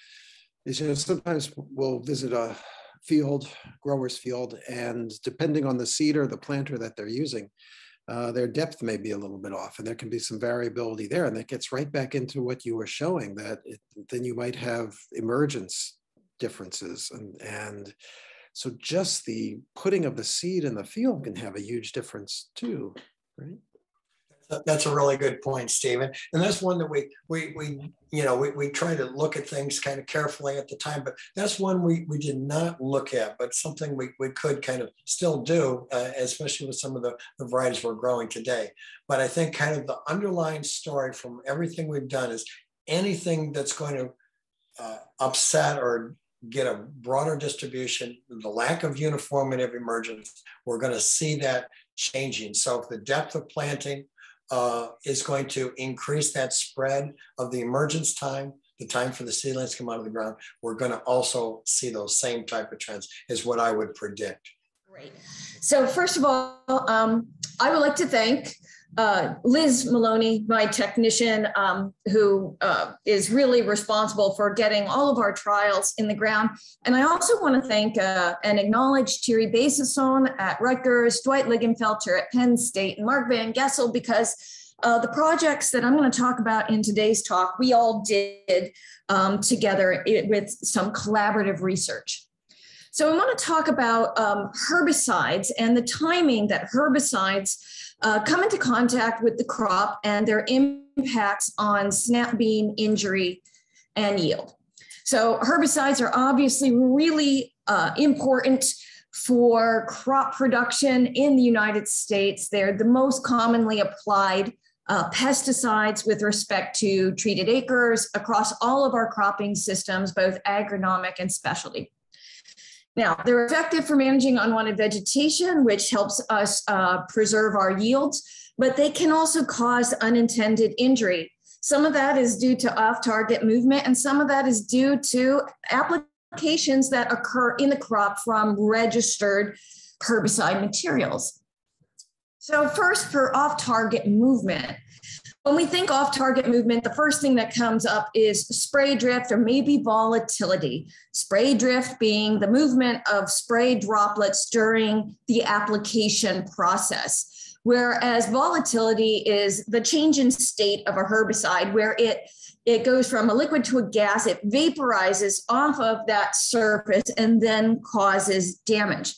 is you know sometimes we'll visit a field, grower's field, and depending on the seed or the planter that they're using, uh, their depth may be a little bit off and there can be some variability there. And that gets right back into what you were showing that it, then you might have emergence differences. And, and so just the putting of the seed in the field can have a huge difference too, right? That's a really good point, Stephen. And that's one that we we we you know we, we try to look at things kind of carefully at the time, but that's one we we did not look at, but something we, we could kind of still do, uh, especially with some of the, the varieties we're growing today. But I think kind of the underlying story from everything we've done is anything that's going to uh, upset or get a broader distribution, the lack of uniformity of emergence, we're going to see that changing. So if the depth of planting uh, is going to increase that spread of the emergence time, the time for the seedlings to come out of the ground, we're going to also see those same type of trends is what I would predict. Great. So first of all, um, I would like to thank uh, Liz Maloney, my technician, um, who uh, is really responsible for getting all of our trials in the ground. And I also want to thank uh, and acknowledge Thierry Besançon at Rutgers, Dwight Lingenfelter at Penn State, and Mark VanGessel, because uh, the projects that I'm going to talk about in today's talk, we all did um, together with some collaborative research. So I want to talk about um, herbicides and the timing that herbicides uh, come into contact with the crop and their impacts on snap bean injury and yield. So herbicides are obviously really uh, important for crop production in the United States. They're the most commonly applied uh, pesticides with respect to treated acres across all of our cropping systems, both agronomic and specialty. Now, they're effective for managing unwanted vegetation, which helps us uh, preserve our yields, but they can also cause unintended injury. Some of that is due to off target movement, and some of that is due to applications that occur in the crop from registered herbicide materials. So, first, for off target movement, when we think off target movement, the first thing that comes up is spray drift or maybe volatility. Spray drift being the movement of spray droplets during the application process, whereas volatility is the change in state of a herbicide where it it goes from a liquid to a gas, it vaporizes off of that surface and then causes damage.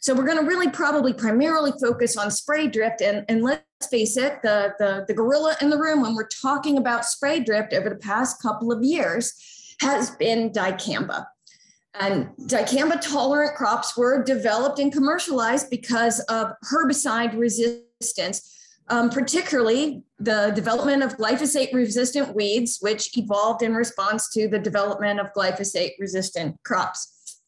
So we're going to really probably primarily focus on spray drift. And, and let's face it, the, the, the gorilla in the room when we're talking about spray drift over the past couple of years has been dicamba. And dicamba tolerant crops were developed and commercialized because of herbicide resistance, um, particularly the development of glyphosate resistant weeds, which evolved in response to the development of glyphosate resistant crops.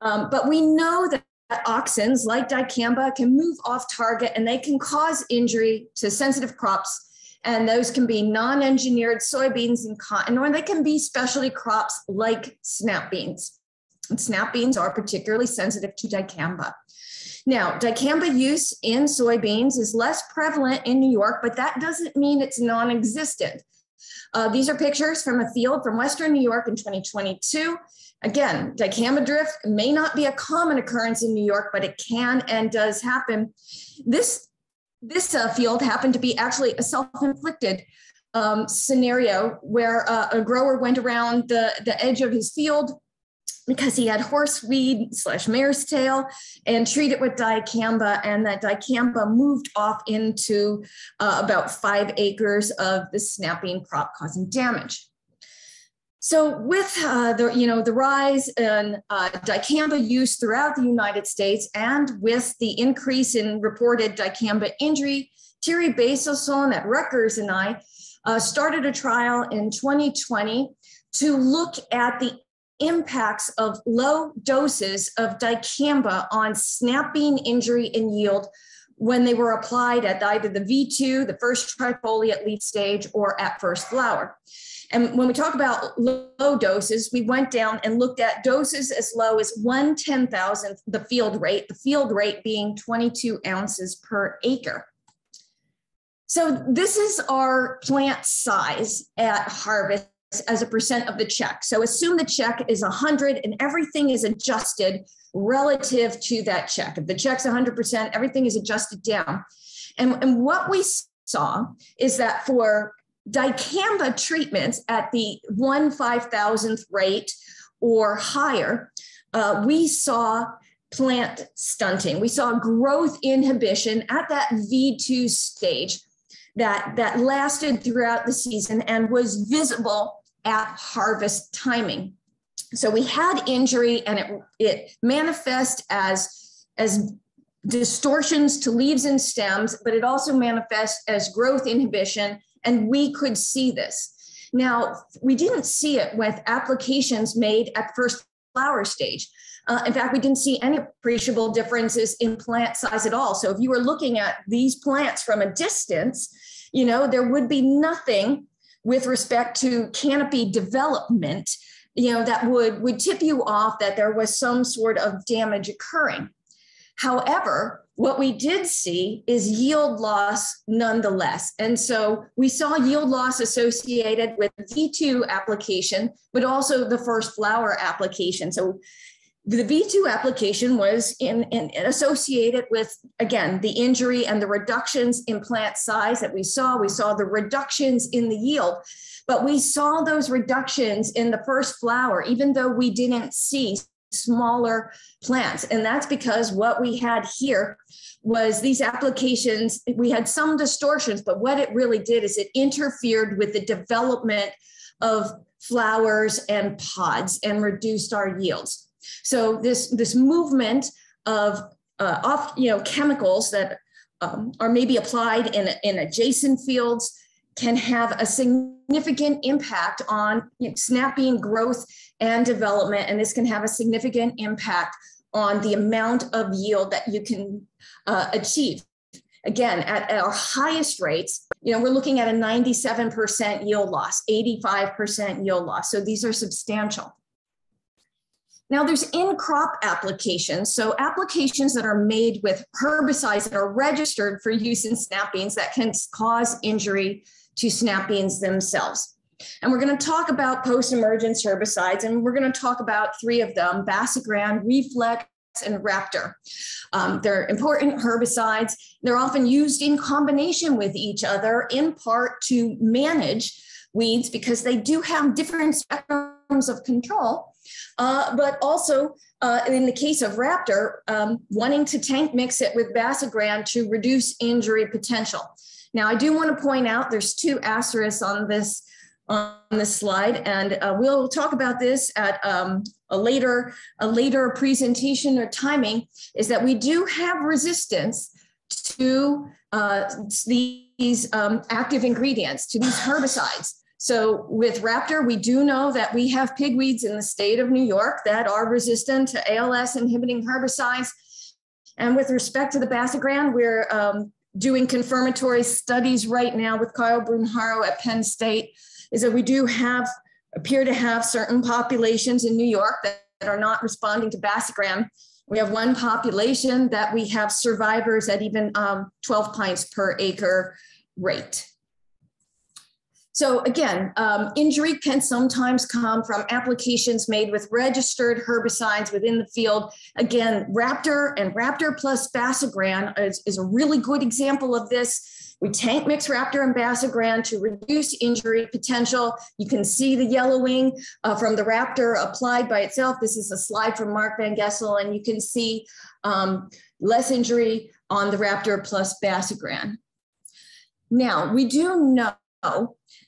Um, but we know that auxins like dicamba can move off target and they can cause injury to sensitive crops. And those can be non engineered soybeans and cotton, or they can be specialty crops like snap beans. And snap beans are particularly sensitive to dicamba. Now, dicamba use in soybeans is less prevalent in New York, but that doesn't mean it's non existent. Uh, these are pictures from a field from Western New York in 2022. Again, dicamba drift may not be a common occurrence in New York, but it can and does happen. This, this uh, field happened to be actually a self-inflicted um, scenario where uh, a grower went around the, the edge of his field because he had horseweed slash mare's tail and treated with dicamba and that dicamba moved off into uh, about five acres of the snap bean crop causing damage. So with uh, the you know the rise in uh, dicamba use throughout the United States, and with the increase in reported dicamba injury, Thierry Besançon at Rutgers and I uh, started a trial in 2020 to look at the impacts of low doses of dicamba on snap bean injury and yield when they were applied at either the V2, the first trifoliate leaf stage, or at first flower. And when we talk about low doses, we went down and looked at doses as low as one ten thousandth the field rate, the field rate being 22 ounces per acre. So this is our plant size at harvest as a percent of the check. So assume the check is 100 and everything is adjusted relative to that check. If the check's 100%, everything is adjusted down. And, and what we saw is that for dicamba treatments at the one five thousandth rate or higher, uh, we saw plant stunting. We saw growth inhibition at that V2 stage that, that lasted throughout the season and was visible at harvest timing. So we had injury and it, it manifests as, as distortions to leaves and stems, but it also manifests as growth inhibition. And we could see this. Now, we didn't see it with applications made at first flower stage. Uh, in fact, we didn't see any appreciable differences in plant size at all. So if you were looking at these plants from a distance, you know, there would be nothing with respect to canopy development, you know, that would, would tip you off that there was some sort of damage occurring. However, what we did see is yield loss nonetheless. And so we saw yield loss associated with V2 application, but also the first flower application. So the V2 application was in, in, associated with, again, the injury and the reductions in plant size that we saw. We saw the reductions in the yield, but we saw those reductions in the first flower, even though we didn't see smaller plants. And that's because what we had here was these applications, we had some distortions, but what it really did is it interfered with the development of flowers and pods and reduced our yields. So this this movement of uh, off you know chemicals that um, are maybe applied in in adjacent fields can have a significant impact on you know, snap bean growth and development, and this can have a significant impact on the amount of yield that you can uh, achieve. Again, at, at, our highest rates, you know, we're looking at a 97% yield loss, 85% yield loss. So these are substantial. Now there's in-crop applications. So applications that are made with herbicides that are registered for use in snap beans that can cause injury to snap beans themselves. And we're going to talk about post-emergence herbicides, and we're going to talk about three of them, Basagran, Reflex, and Raptor. Um, they're important herbicides. They're often used in combination with each other, in part to manage weeds because they do have different spectrums of control uh, but also, uh, in the case of Raptor, um, wanting to tank mix it with Basagran to reduce injury potential. Now, I do want to point out there's two asterisks on this on this slide, and uh, we'll talk about this at um, a later a later presentation or timing. Is that we do have resistance to uh, these um, active ingredients to these herbicides. So with Raptor, we do know that we have pigweeds in the state of New York that are resistant to ALS inhibiting herbicides. And with respect to the Basagran, we're um, doing confirmatory studies right now with Caio Brunharo at Penn State, is that we do have, appear to have certain populations in New York that, that are not responding to Basagran. We have one population that we have survivors at even um, 12 pints per acre rate. So again, um, injury can sometimes come from applications made with registered herbicides within the field. Again, Raptor and Raptor plus Basagran is, is a really good example of this. We tank mix Raptor and Basagran to reduce injury potential. You can see the yellowing uh, from the Raptor applied by itself. This is a slide from Mark VanGessel, and you can see um, less injury on the Raptor plus Basagran. Now, we do know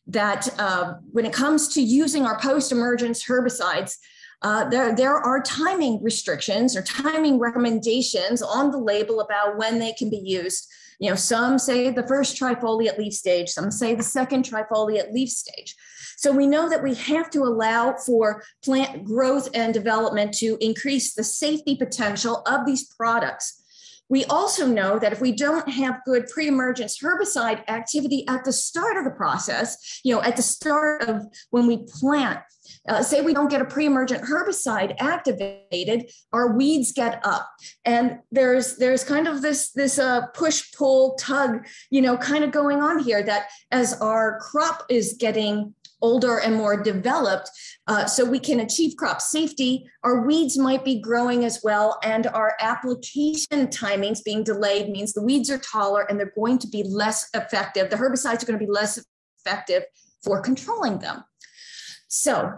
that uh, when it comes to using our post-emergence herbicides, uh, there, there are timing restrictions or timing recommendations on the label about when they can be used. You know, some say the first trifoliate leaf stage, some say the second trifoliate leaf stage. So we know that we have to allow for plant growth and development to increase the safety potential of these products we also know that if we don't have good pre-emergence herbicide activity at the start of the process, you know, at the start of when we plant, uh, say we don't get a pre-emergent herbicide activated, our weeds get up, and there's there's kind of this this uh, push pull tug, you know, kind of going on here. That as our crop is getting older and more developed, uh, so we can achieve crop safety. Our weeds might be growing as well, and our application timings being delayed means the weeds are taller and they're going to be less effective. The herbicides are going to be less effective for controlling them. So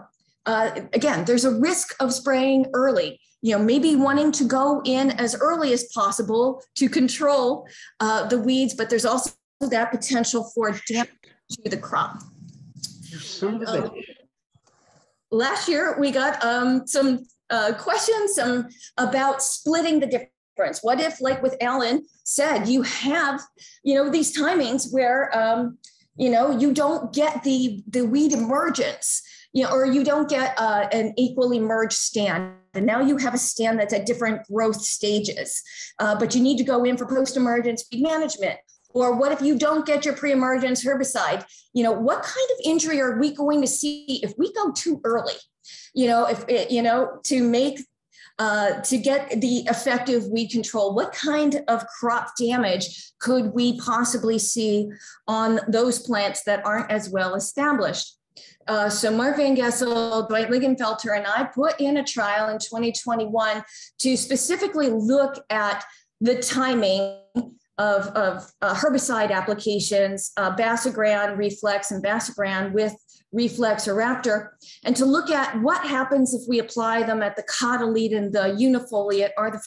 uh, again, there's a risk of spraying early. You know, maybe wanting to go in as early as possible to control uh, the weeds, but there's also that potential for damage to the crop. Um, last year, we got um, some uh, questions some about splitting the difference. What if, like with Alan said, you have, you know, these timings where, um, you know, you don't get the the weed emergence you know, or you don't get uh, an equally merged stand. And now you have a stand that's at different growth stages, uh, but you need to go in for post-emergence feed management. Or what if you don't get your pre-emergence herbicide? You know, what kind of injury are we going to see if we go too early? You know, if it, you know, to make uh, to get the effective weed control, what kind of crop damage could we possibly see on those plants that aren't as well established? Uh, so Mark VanGessel, Dwight Lingenfelter, and I put in a trial in 2021 to specifically look at the timing of, of uh, herbicide applications, uh, Basagran, Reflex, and Basagran with Reflex or Raptor, and to look at what happens if we apply them at the cotyledon, the unifoliate, or the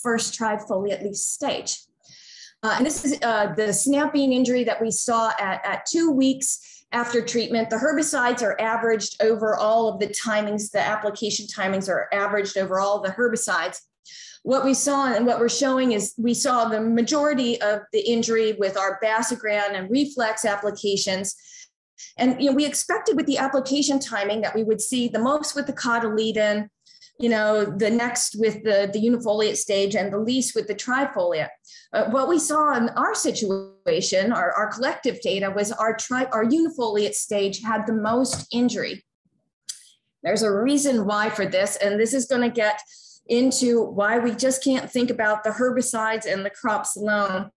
first trifoliate leaf stage. Uh, and this is uh, the snap bean injury that we saw at, at two weeks after treatment. The herbicides are averaged over all of the timings, the application timings are averaged over all the herbicides. What we saw and what we're showing is we saw the majority of the injury with our Basagran and reflex applications. And you know, we expected with the application timing that we would see the most with the cotyledon, you know, the next with the, the unifoliate stage and the least with the trifoliate. Uh, what we saw in our situation, our, our collective data, was our, tri- our unifoliate stage had the most injury. There's a reason why for this, and this is going to get into why we just can't think about the herbicides and the crops alone.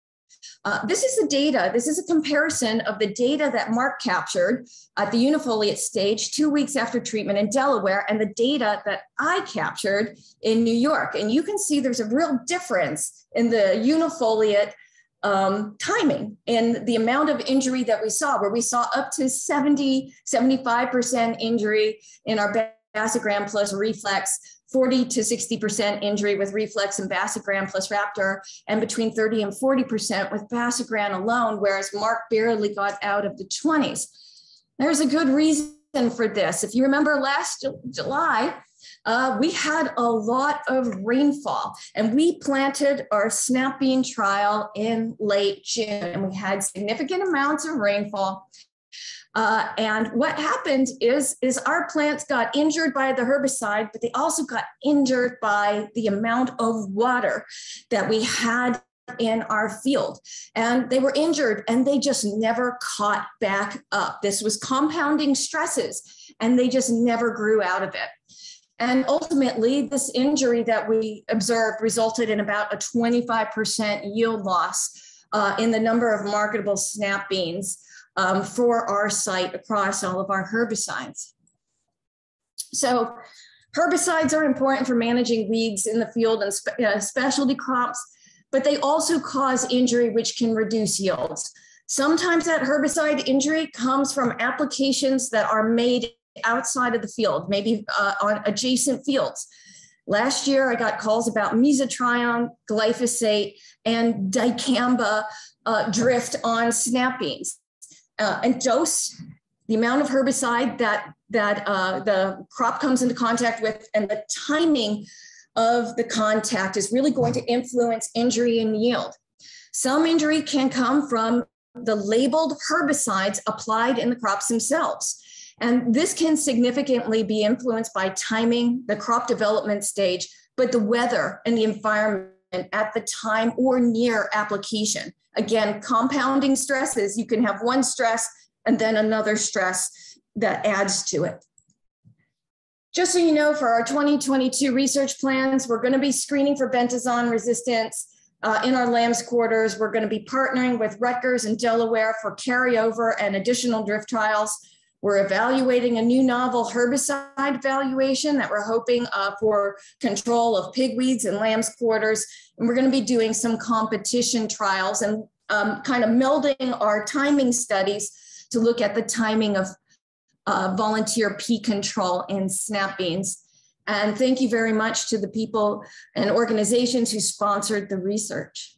Uh, this is the data. This is a comparison of the data that Mark captured at the unifoliate stage two weeks after treatment in Delaware and the data that I captured in New York. And you can see there's a real difference in the unifoliate um, timing and the amount of injury that we saw, where we saw up to 70, 75% injury in our Basagran plus reflex 40 to 60% injury with reflex and Basagran plus Raptor, and between 30 and 40% with Basagran alone, whereas Mark barely got out of the 20s. There's a good reason for this. If you remember last July, uh, we had a lot of rainfall and we planted our snap bean trial in late June and we had significant amounts of rainfall uh, and what happened is, is our plants got injured by the herbicide, but they also got injured by the amount of water that we had in our field. And they were injured and they just never caught back up. This was compounding stresses and they just never grew out of it. And ultimately, this injury that we observed resulted in about a 25% yield loss uh, in the number of marketable snap beans um, for our site across all of our herbicides. So herbicides are important for managing weeds in the field and spe uh, specialty crops, but they also cause injury which can reduce yields. Sometimes that herbicide injury comes from applications that are made outside of the field, maybe uh, on adjacent fields. Last year, I got calls about mesotrione, glyphosate, and dicamba uh, drift on snap beans uh, and dose, the amount of herbicide that that uh, the crop comes into contact with, and the timing of the contact is really going to influence injury and yield. Some injury can come from the labeled herbicides applied in the crops themselves. And this can significantly be influenced by timing, the crop development stage, but the weather and the environment at the time or near application. Again, compounding stresses, you can have one stress and then another stress that adds to it. Just so you know, for our 2022 research plans, we're going to be screening for bentazon resistance uh, in our lambs quarters. We're going to be partnering with Rutgers and Delaware for carryover and additional drift trials. We're evaluating a new novel herbicide evaluation that we're hoping uh, for control of pigweeds and lamb's quarters. And we're going to be doing some competition trials and um, kind of melding our timing studies to look at the timing of uh, volunteer pea control in snap beans. And thank you very much to the people and organizations who sponsored the research.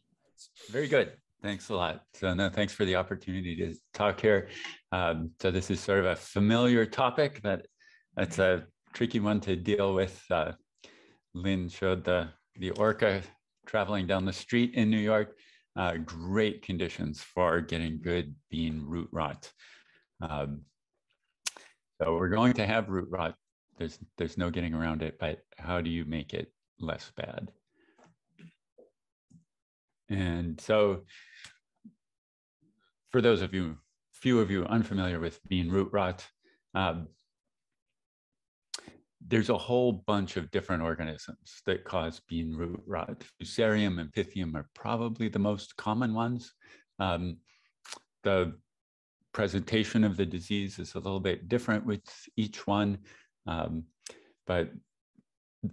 Very good. Thanks a lot. So no, thanks for the opportunity to talk here. Um, so this is sort of a familiar topic that it's a tricky one to deal with. Uh, Lynn showed the the orca traveling down the street in New York. Uh, great conditions for getting good bean root rot. Um, so we're going to have root rot. There's there's no getting around it. But how do you make it less bad? And so for those of you, few of you unfamiliar with bean root rot, um, there's a whole bunch of different organisms that cause bean root rot. Fusarium and Pythium are probably the most common ones. Um, the presentation of the disease is a little bit different with each one, um, but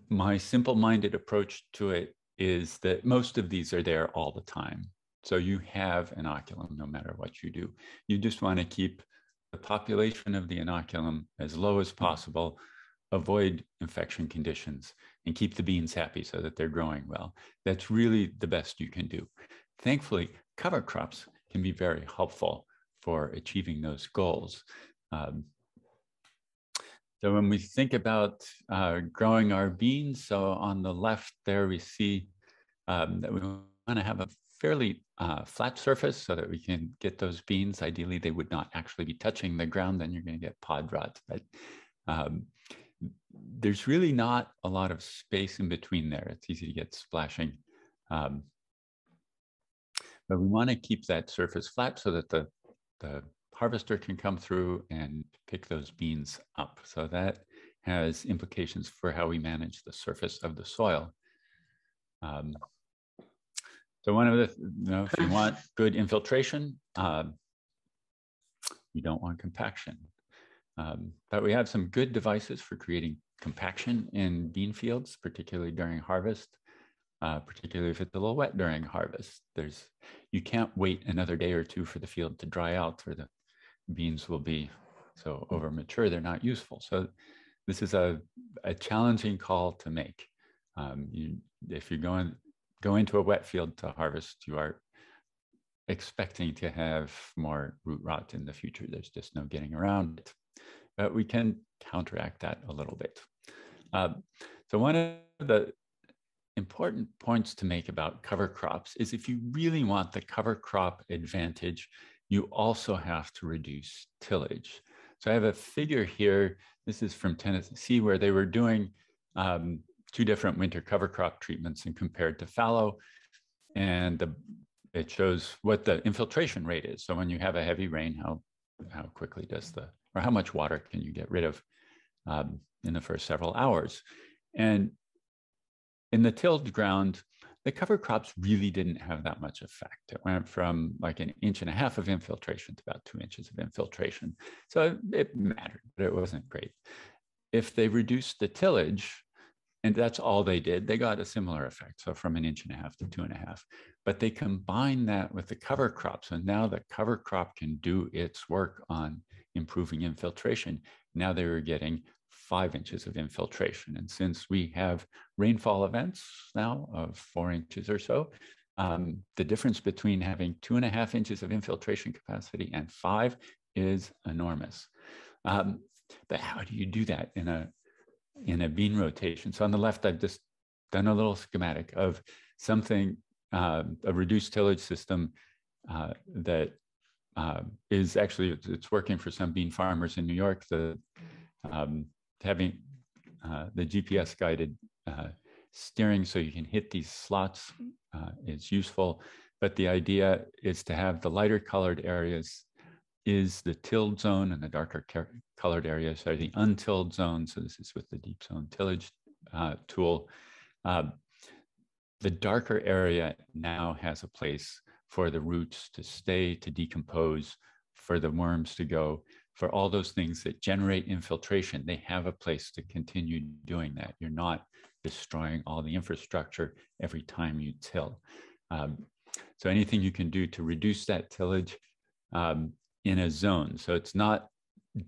my simple-minded approach to it is that most of these are there all the time. So you have inoculum no matter what you do. You just want to keep the population of the inoculum as low as possible, avoid infection conditions, and keep the beans happy so that they're growing well. That's really the best you can do. Thankfully, cover crops can be very helpful for achieving those goals. Um, so when we think about uh, growing our beans, so on the left there we see um, that we want to have a fairly uh, flat surface so that we can get those beans. Ideally, they would not actually be touching the ground, then you're going to get pod rot. But um, there's really not a lot of space in between there. It's easy to get splashing. Um, but we want to keep that surface flat so that the, the harvester can come through and pick those beans up. So that has implications for how we manage the surface of the soil. Um, so one of the, you know, if you want good infiltration, um, you don't want compaction. Um, but we have some good devices for creating compaction in bean fields, particularly during harvest, uh, particularly if it's a little wet during harvest. There's, you can't wait another day or two for the field to dry out or the beans will be so over mature, they're not useful. So this is a, a challenging call to make. Um, you, if you're going go into a wet field to harvest, you are expecting to have more root rot in the future. There's just no getting around it. But we can counteract that a little bit. Uh, so one of the important points to make about cover crops is if you really want the cover crop advantage, you also have to reduce tillage. So I have a figure here. This is from Tennessee where they were doing um, two different winter cover crop treatments and compared to fallow. And the, it shows what the infiltration rate is. So when you have a heavy rain, how, how quickly does the, or how much water can you get rid of um, in the first several hours? And in the tilled ground, the cover crops really didn't have that much effect. It went from like an inch and a half of infiltration to about two inches of infiltration. So it mattered, but it wasn't great. If they reduced the tillage, and that's all they did. They got a similar effect, so from an inch and a half to two and a half. But they combined that with the cover crop. So now the cover crop can do its work on improving infiltration. Now they were getting five inches of infiltration. And since we have rainfall events now of four inches or so, um, the difference between having two and a half inches of infiltration capacity and five is enormous. Um, but how do you do that in a in a bean rotation. So on the left, I've just done a little schematic of something, uh, a reduced tillage system uh, that uh, is actually, it's working for some bean farmers in New York. The um, having uh, the GPS guided uh, steering so you can hit these slots is useful. But the idea is to have the lighter colored areas is the tilled zone and the darker colored areas are the untilled zone. So this is with the deep zone tillage uh, tool. Uh, the darker area now has a place for the roots to stay, to decompose, for the worms to go. for all those things that generate infiltration, they have a place to continue doing that. You're not destroying all the infrastructure every time you till. Um, so anything you can do to reduce that tillage um, in a zone. So it's not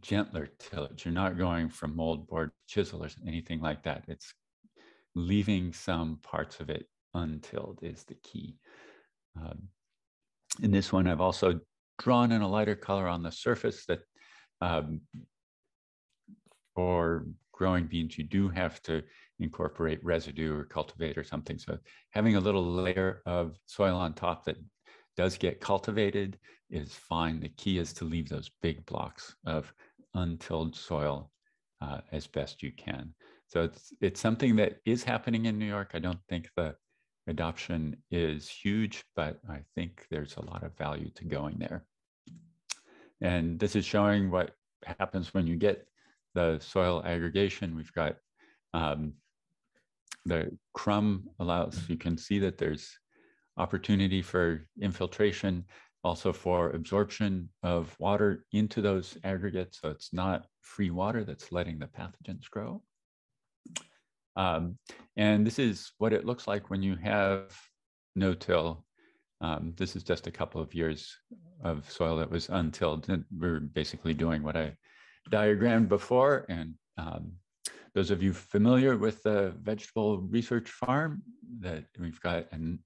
gentler tillage. You're not going from mold board chisel or anything like that. It's leaving some parts of it untilled is the key. Um, in this one, I've also drawn in a lighter color on the surface that um, for growing beans, you do have to incorporate residue or cultivate or something. So having a little layer of soil on top that does get cultivated is fine. The key is to leave those big blocks of untilled soil uh, as best you can. So it's, it's something that is happening in New York. I don't think the adoption is huge, but I think there's a lot of value to going there. And this is showing what happens when you get the soil aggregation. We've got um, the crumb allows, you can see that there's opportunity for infiltration, also for absorption of water into those aggregates. So it's not free water that's letting the pathogens grow. Um, and this is what it looks like when you have no-till. Um, this is just a couple of years of soil that was untilled. And we're basically doing what I diagrammed before. And um, those of you familiar with the vegetable research farm, that we've got a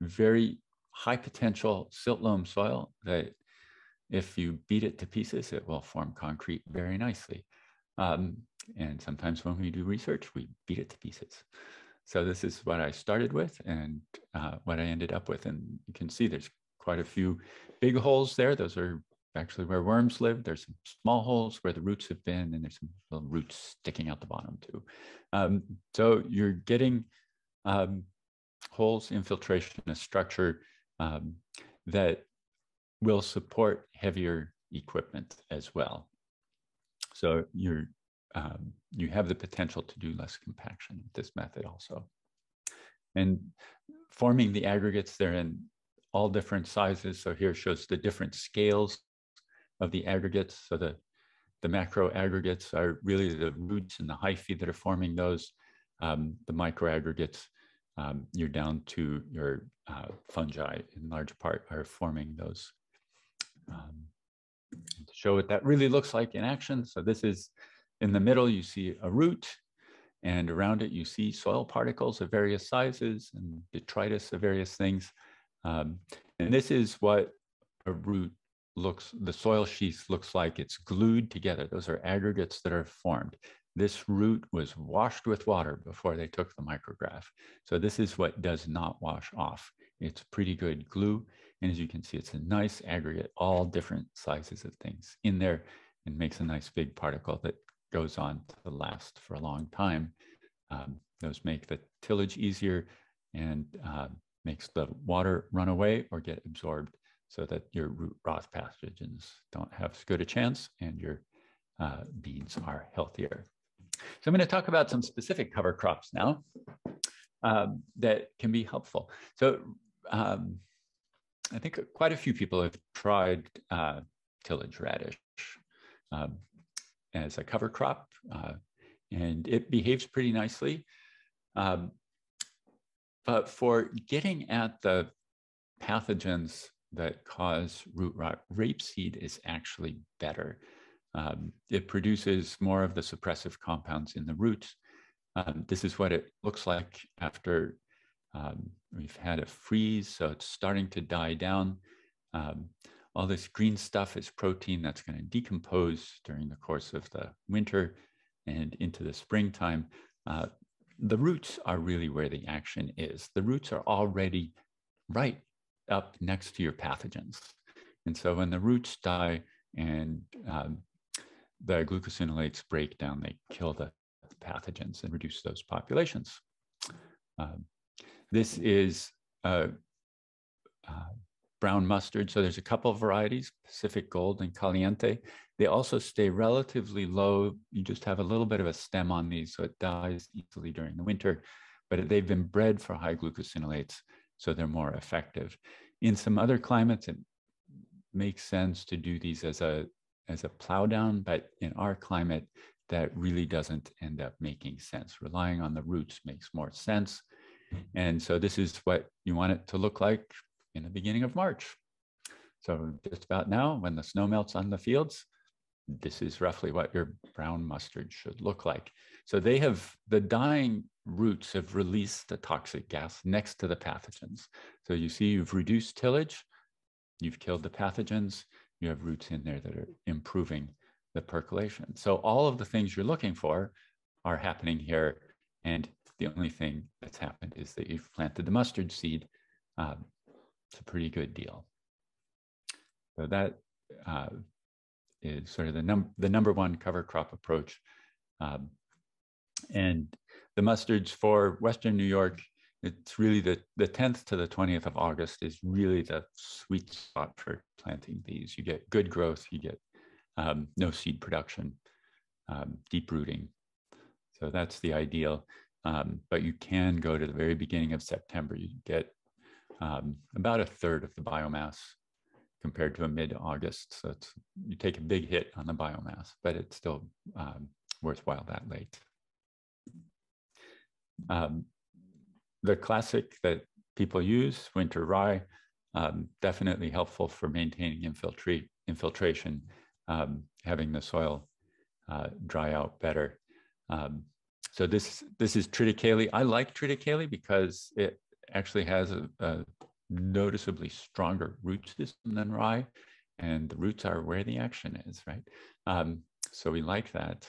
very high potential silt loam soil that if you beat it to pieces, it will form concrete very nicely. Um, and sometimes when we do research, we beat it to pieces. So this is what I started with and uh, what I ended up with. And you can see there's quite a few big holes there. Those are actually where worms live. There's some small holes where the roots have been, and there's some little roots sticking out the bottom too. Um, so you're getting um, holes, infiltration, a structure um, that will support heavier equipment as well. So you're um, you have the potential to do less compaction with this method also. And forming the aggregates, they're in all different sizes. So here shows the different scales of the aggregates. So the, the macro aggregates are really the roots and the hyphae that are forming those. Um, the micro aggregates, um, you're down to your uh, fungi in large part are forming those. Um, to show what that really looks like in action. So this is in the middle, you see a root, and around it, you see soil particles of various sizes and detritus of various things. Um, and this is what a root looks, the soil sheath looks like. It's glued together. Those are aggregates that are formed. This root was washed with water before they took the micrograph. So this is what does not wash off. It's pretty good glue. And as you can see, it's a nice aggregate, all different sizes of things in there and makes a nice big particle that goes on to last for a long time. Um, those make the tillage easier and uh, makes the water run away or get absorbed so that your root rot pathogens don't have as good a chance and your uh, beans are healthier. So I'm going to talk about some specific cover crops now um, that can be helpful. So um, I think quite a few people have tried uh, tillage radish. Um, as a cover crop, uh, and it behaves pretty nicely. Um, but for getting at the pathogens that cause root rot, rapeseed is actually better. Um, it produces more of the suppressive compounds in the roots. Um, this is what it looks like after um, we've had a freeze, so it's starting to die down. Um, all this green stuff is protein that's going to decompose during the course of the winter and into the springtime. Uh, the roots are really where the action is. The roots are already right up next to your pathogens. And so when the roots die and um, the glucosinolates break down, they kill the pathogens and reduce those populations. Um, this is a, a brown mustard. So there's a couple of varieties, Pacific Gold and Caliente. They also stay relatively low. You just have a little bit of a stem on these, so it dies easily during the winter, but they've been bred for high glucosinolates, so they're more effective. In some other climates, it makes sense to do these as a as a plow down, but in our climate, that really doesn't end up making sense. Relying on the roots makes more sense. And so this is what you want it to look like in the beginning of March. So just about now, when the snow melts on the fields, this is roughly what your brown mustard should look like. So they have, the dying roots have released the toxic gas next to the pathogens. So you see you've reduced tillage, you've killed the pathogens, you have roots in there that are improving the percolation. So all of the things you're looking for are happening here. And the only thing that's happened is that you've planted the mustard seed. Um, it's a pretty good deal. So that uh, is sort of the, num the number one cover crop approach. Um, and the mustards for Western New York, it's really the, the 10th to the 20th of August is really the sweet spot for planting these. You get good growth, you get um, no seed production, um, deep rooting. So that's the ideal. Um, but you can go to the very beginning of September. You get um, about a third of the biomass compared to a mid-August. So you take a big hit on the biomass, but it's still um, worthwhile that late. Um, the classic that people use, winter rye, um, definitely helpful for maintaining infiltrate, infiltration, um, having the soil uh, dry out better. Um, so this this is triticale. I like triticale because it actually has a, a noticeably stronger root system than rye, and the roots are where the action is, right? Um, so we like that.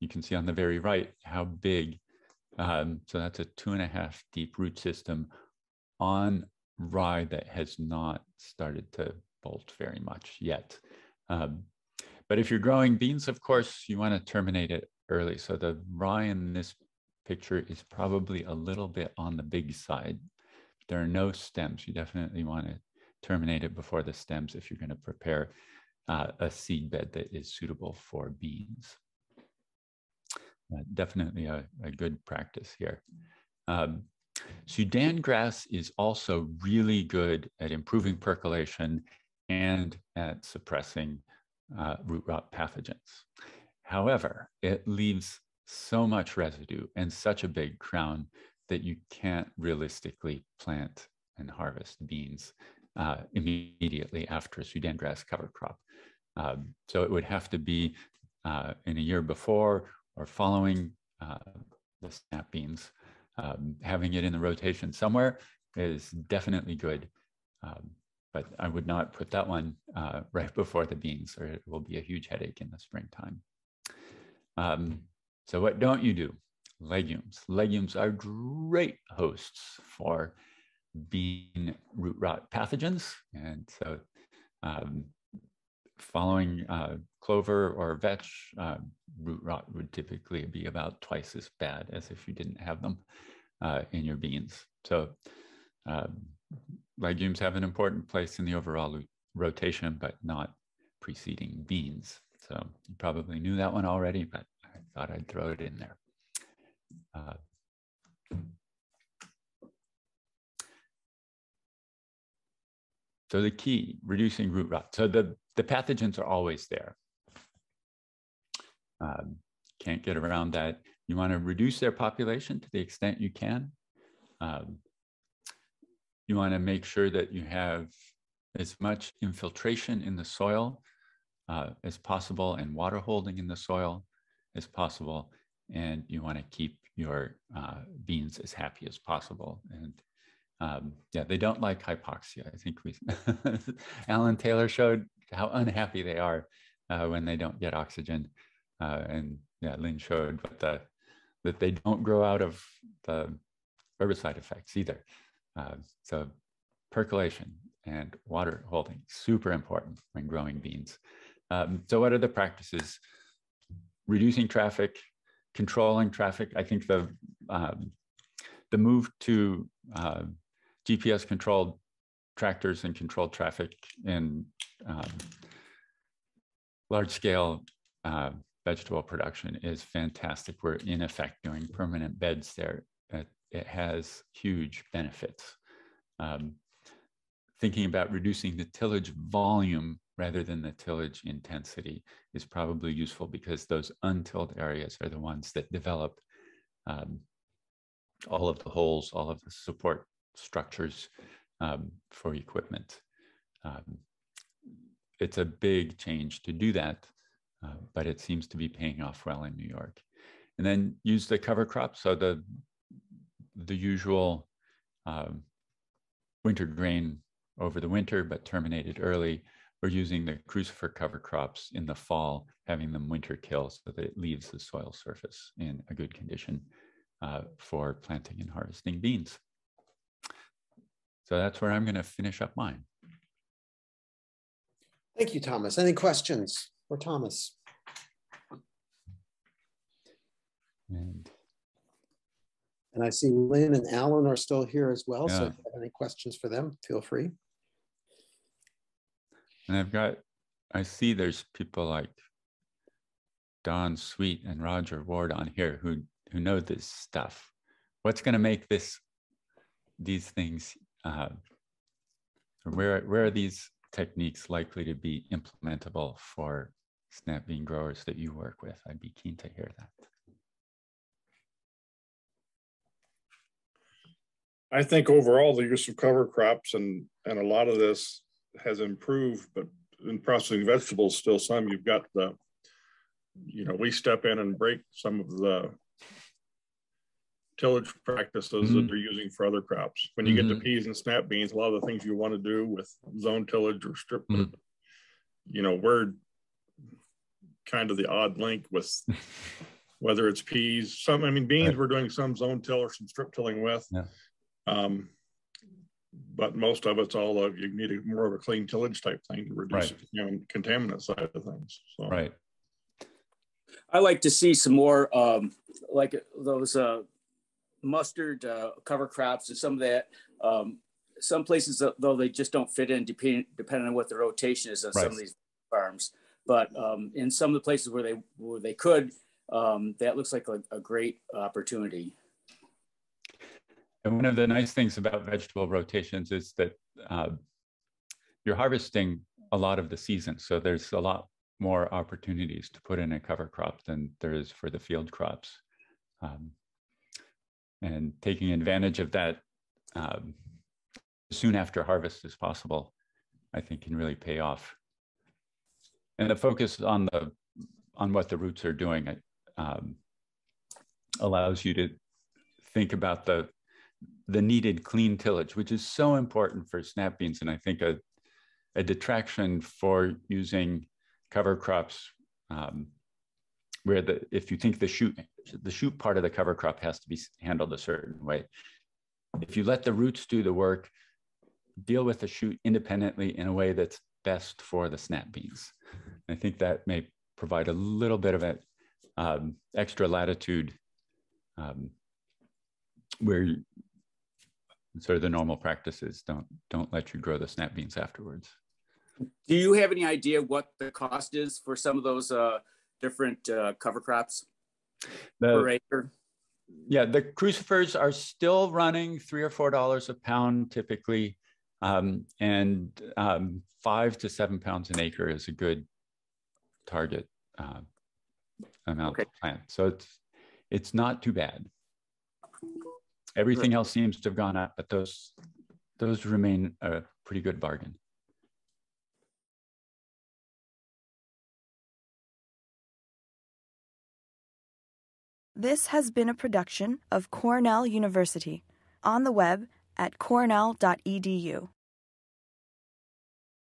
You can see on the very right how big. Um, so that's a two and a half deep root system on rye that has not started to bolt very much yet. Um, but if you're growing beans, of course, you want to terminate it early. So the rye in this picture is probably a little bit on the big side there are no stems. You definitely want to terminate it before the stems if you're going to prepare uh, a seed bed that is suitable for beans. Uh, definitely a, a, good practice here. Um, Sudan grass is also really good at improving percolation and at suppressing uh, root rot pathogens. However, it leaves so much residue and such a big crown that you can't realistically plant and harvest beans uh, immediately after a Sudan grass cover crop. Um, so it would have to be uh, in a year before or following uh, the snap beans. Um, having it in the rotation somewhere is definitely good, um, but I would not put that one uh, right before the beans or it will be a huge headache in the springtime. Um, so what don't you do? legumes. Legumes are great hosts for bean root rot pathogens. And so um, following uh, clover or vetch, uh, root rot would typically be about twice as bad as if you didn't have them uh, in your beans. So um, legumes have an important place in the overall rotation, but not preceding beans. So you probably knew that one already, but I thought I'd throw it in there. Uh, so the key, reducing root rot. So the, the pathogens are always there. Um, can't get around that. You want to reduce their population to the extent you can. Um, you want to make sure that you have as much infiltration in the soil uh, as possible and water holding in the soil as possible. And you want to keep your uh, beans as happy as possible. And um, yeah, they don't like hypoxia. I think we, Alan Taylor showed how unhappy they are uh, when they don't get oxygen. Uh, and yeah, Lynn showed what the, that they don't grow out of the herbicide effects either. Uh, so percolation and water holding, super important when growing beans. Um, so what are the practices? Reducing traffic, controlling traffic. I think the um, the move to uh, GPS controlled tractors and controlled traffic in um, large scale uh, vegetable production is fantastic. We're in effect doing permanent beds there. It, it has huge benefits. Um, thinking about reducing the tillage volume rather than the tillage intensity is probably useful because those untilled areas are the ones that develop um, all of the holes, all of the support structures um, for equipment. Um, it's a big change to do that, uh, but it seems to be paying off well in New York. And then use the cover crop. So the the usual um, winter grain over the winter, but terminated early. We're using the crucifer cover crops in the fall, having them winter kill so that it leaves the soil surface in a good condition uh, for planting and harvesting beans. So that's where I'm going to finish up mine. Thank you, Thomas. Any questions for Thomas? And, and I see Lynn and Alan are still here as well. Yeah. So if you have any questions for them, feel free. And I've got, I see there's people like Don Sweet and Roger Ward on here who who know this stuff. What's going to make this these things? Uh, where where are these techniques likely to be implementable for snap bean growers that you work with? I'd be keen to hear that. I think overall the use of cover crops and and a lot of this has improved, but in processing vegetables, still some you've got the, you know, we step in and break some of the tillage practices Mhm. that they're using for other crops. When you get Mhm. to peas and snap beans, a lot of the things you want to do with zone tillage or strip, Mhm. you know, we're kind of the odd link with whether it's peas, some, I mean, beans, Right. we're doing some zone till or some strip tilling with. Yeah. Um, but most of it's all of, you need a more of a clean tillage type thing to reduce Right. you know, contaminant side of things. So. Right. I like to see some more um, like those uh, mustard uh, cover crops and some of that. Um, some places though they just don't fit in depending depending on what the rotation is on some of these farms. But um, in some of the places where they where they could, um, that looks like a, a great opportunity. And one of the nice things about vegetable rotations is that uh, you're harvesting a lot of the season. So there's a lot more opportunities to put in a cover crop than there is for the field crops. Um, and taking advantage of that um, soon after harvest as possible, I think can really pay off. And the focus on the on what the roots are doing um, allows you to think about the the needed clean tillage, which is so important for snap beans. And I think a, a detraction for using cover crops um, where the if you think the shoot the shoot part of the cover crop has to be handled a certain way. If you let the roots do the work, deal with the shoot independently in a way that's best for the snap beans. I think that may provide a little bit of an um, extra latitude um, where sort of the normal practices don't don't let you grow the snap beans afterwards. Do you have any idea what the cost is for some of those uh, different uh, cover crops The, per acre? yeah, the crucifers are still running three or four dollars a pound typically, um, and um, five to seven pounds an acre is a good target uh, amount Okay. to plant. So it's it's not too bad. Everything else seems to have gone up, but those those remain a pretty good bargain. This has been a production of Cornell University on the web at cornell.edu.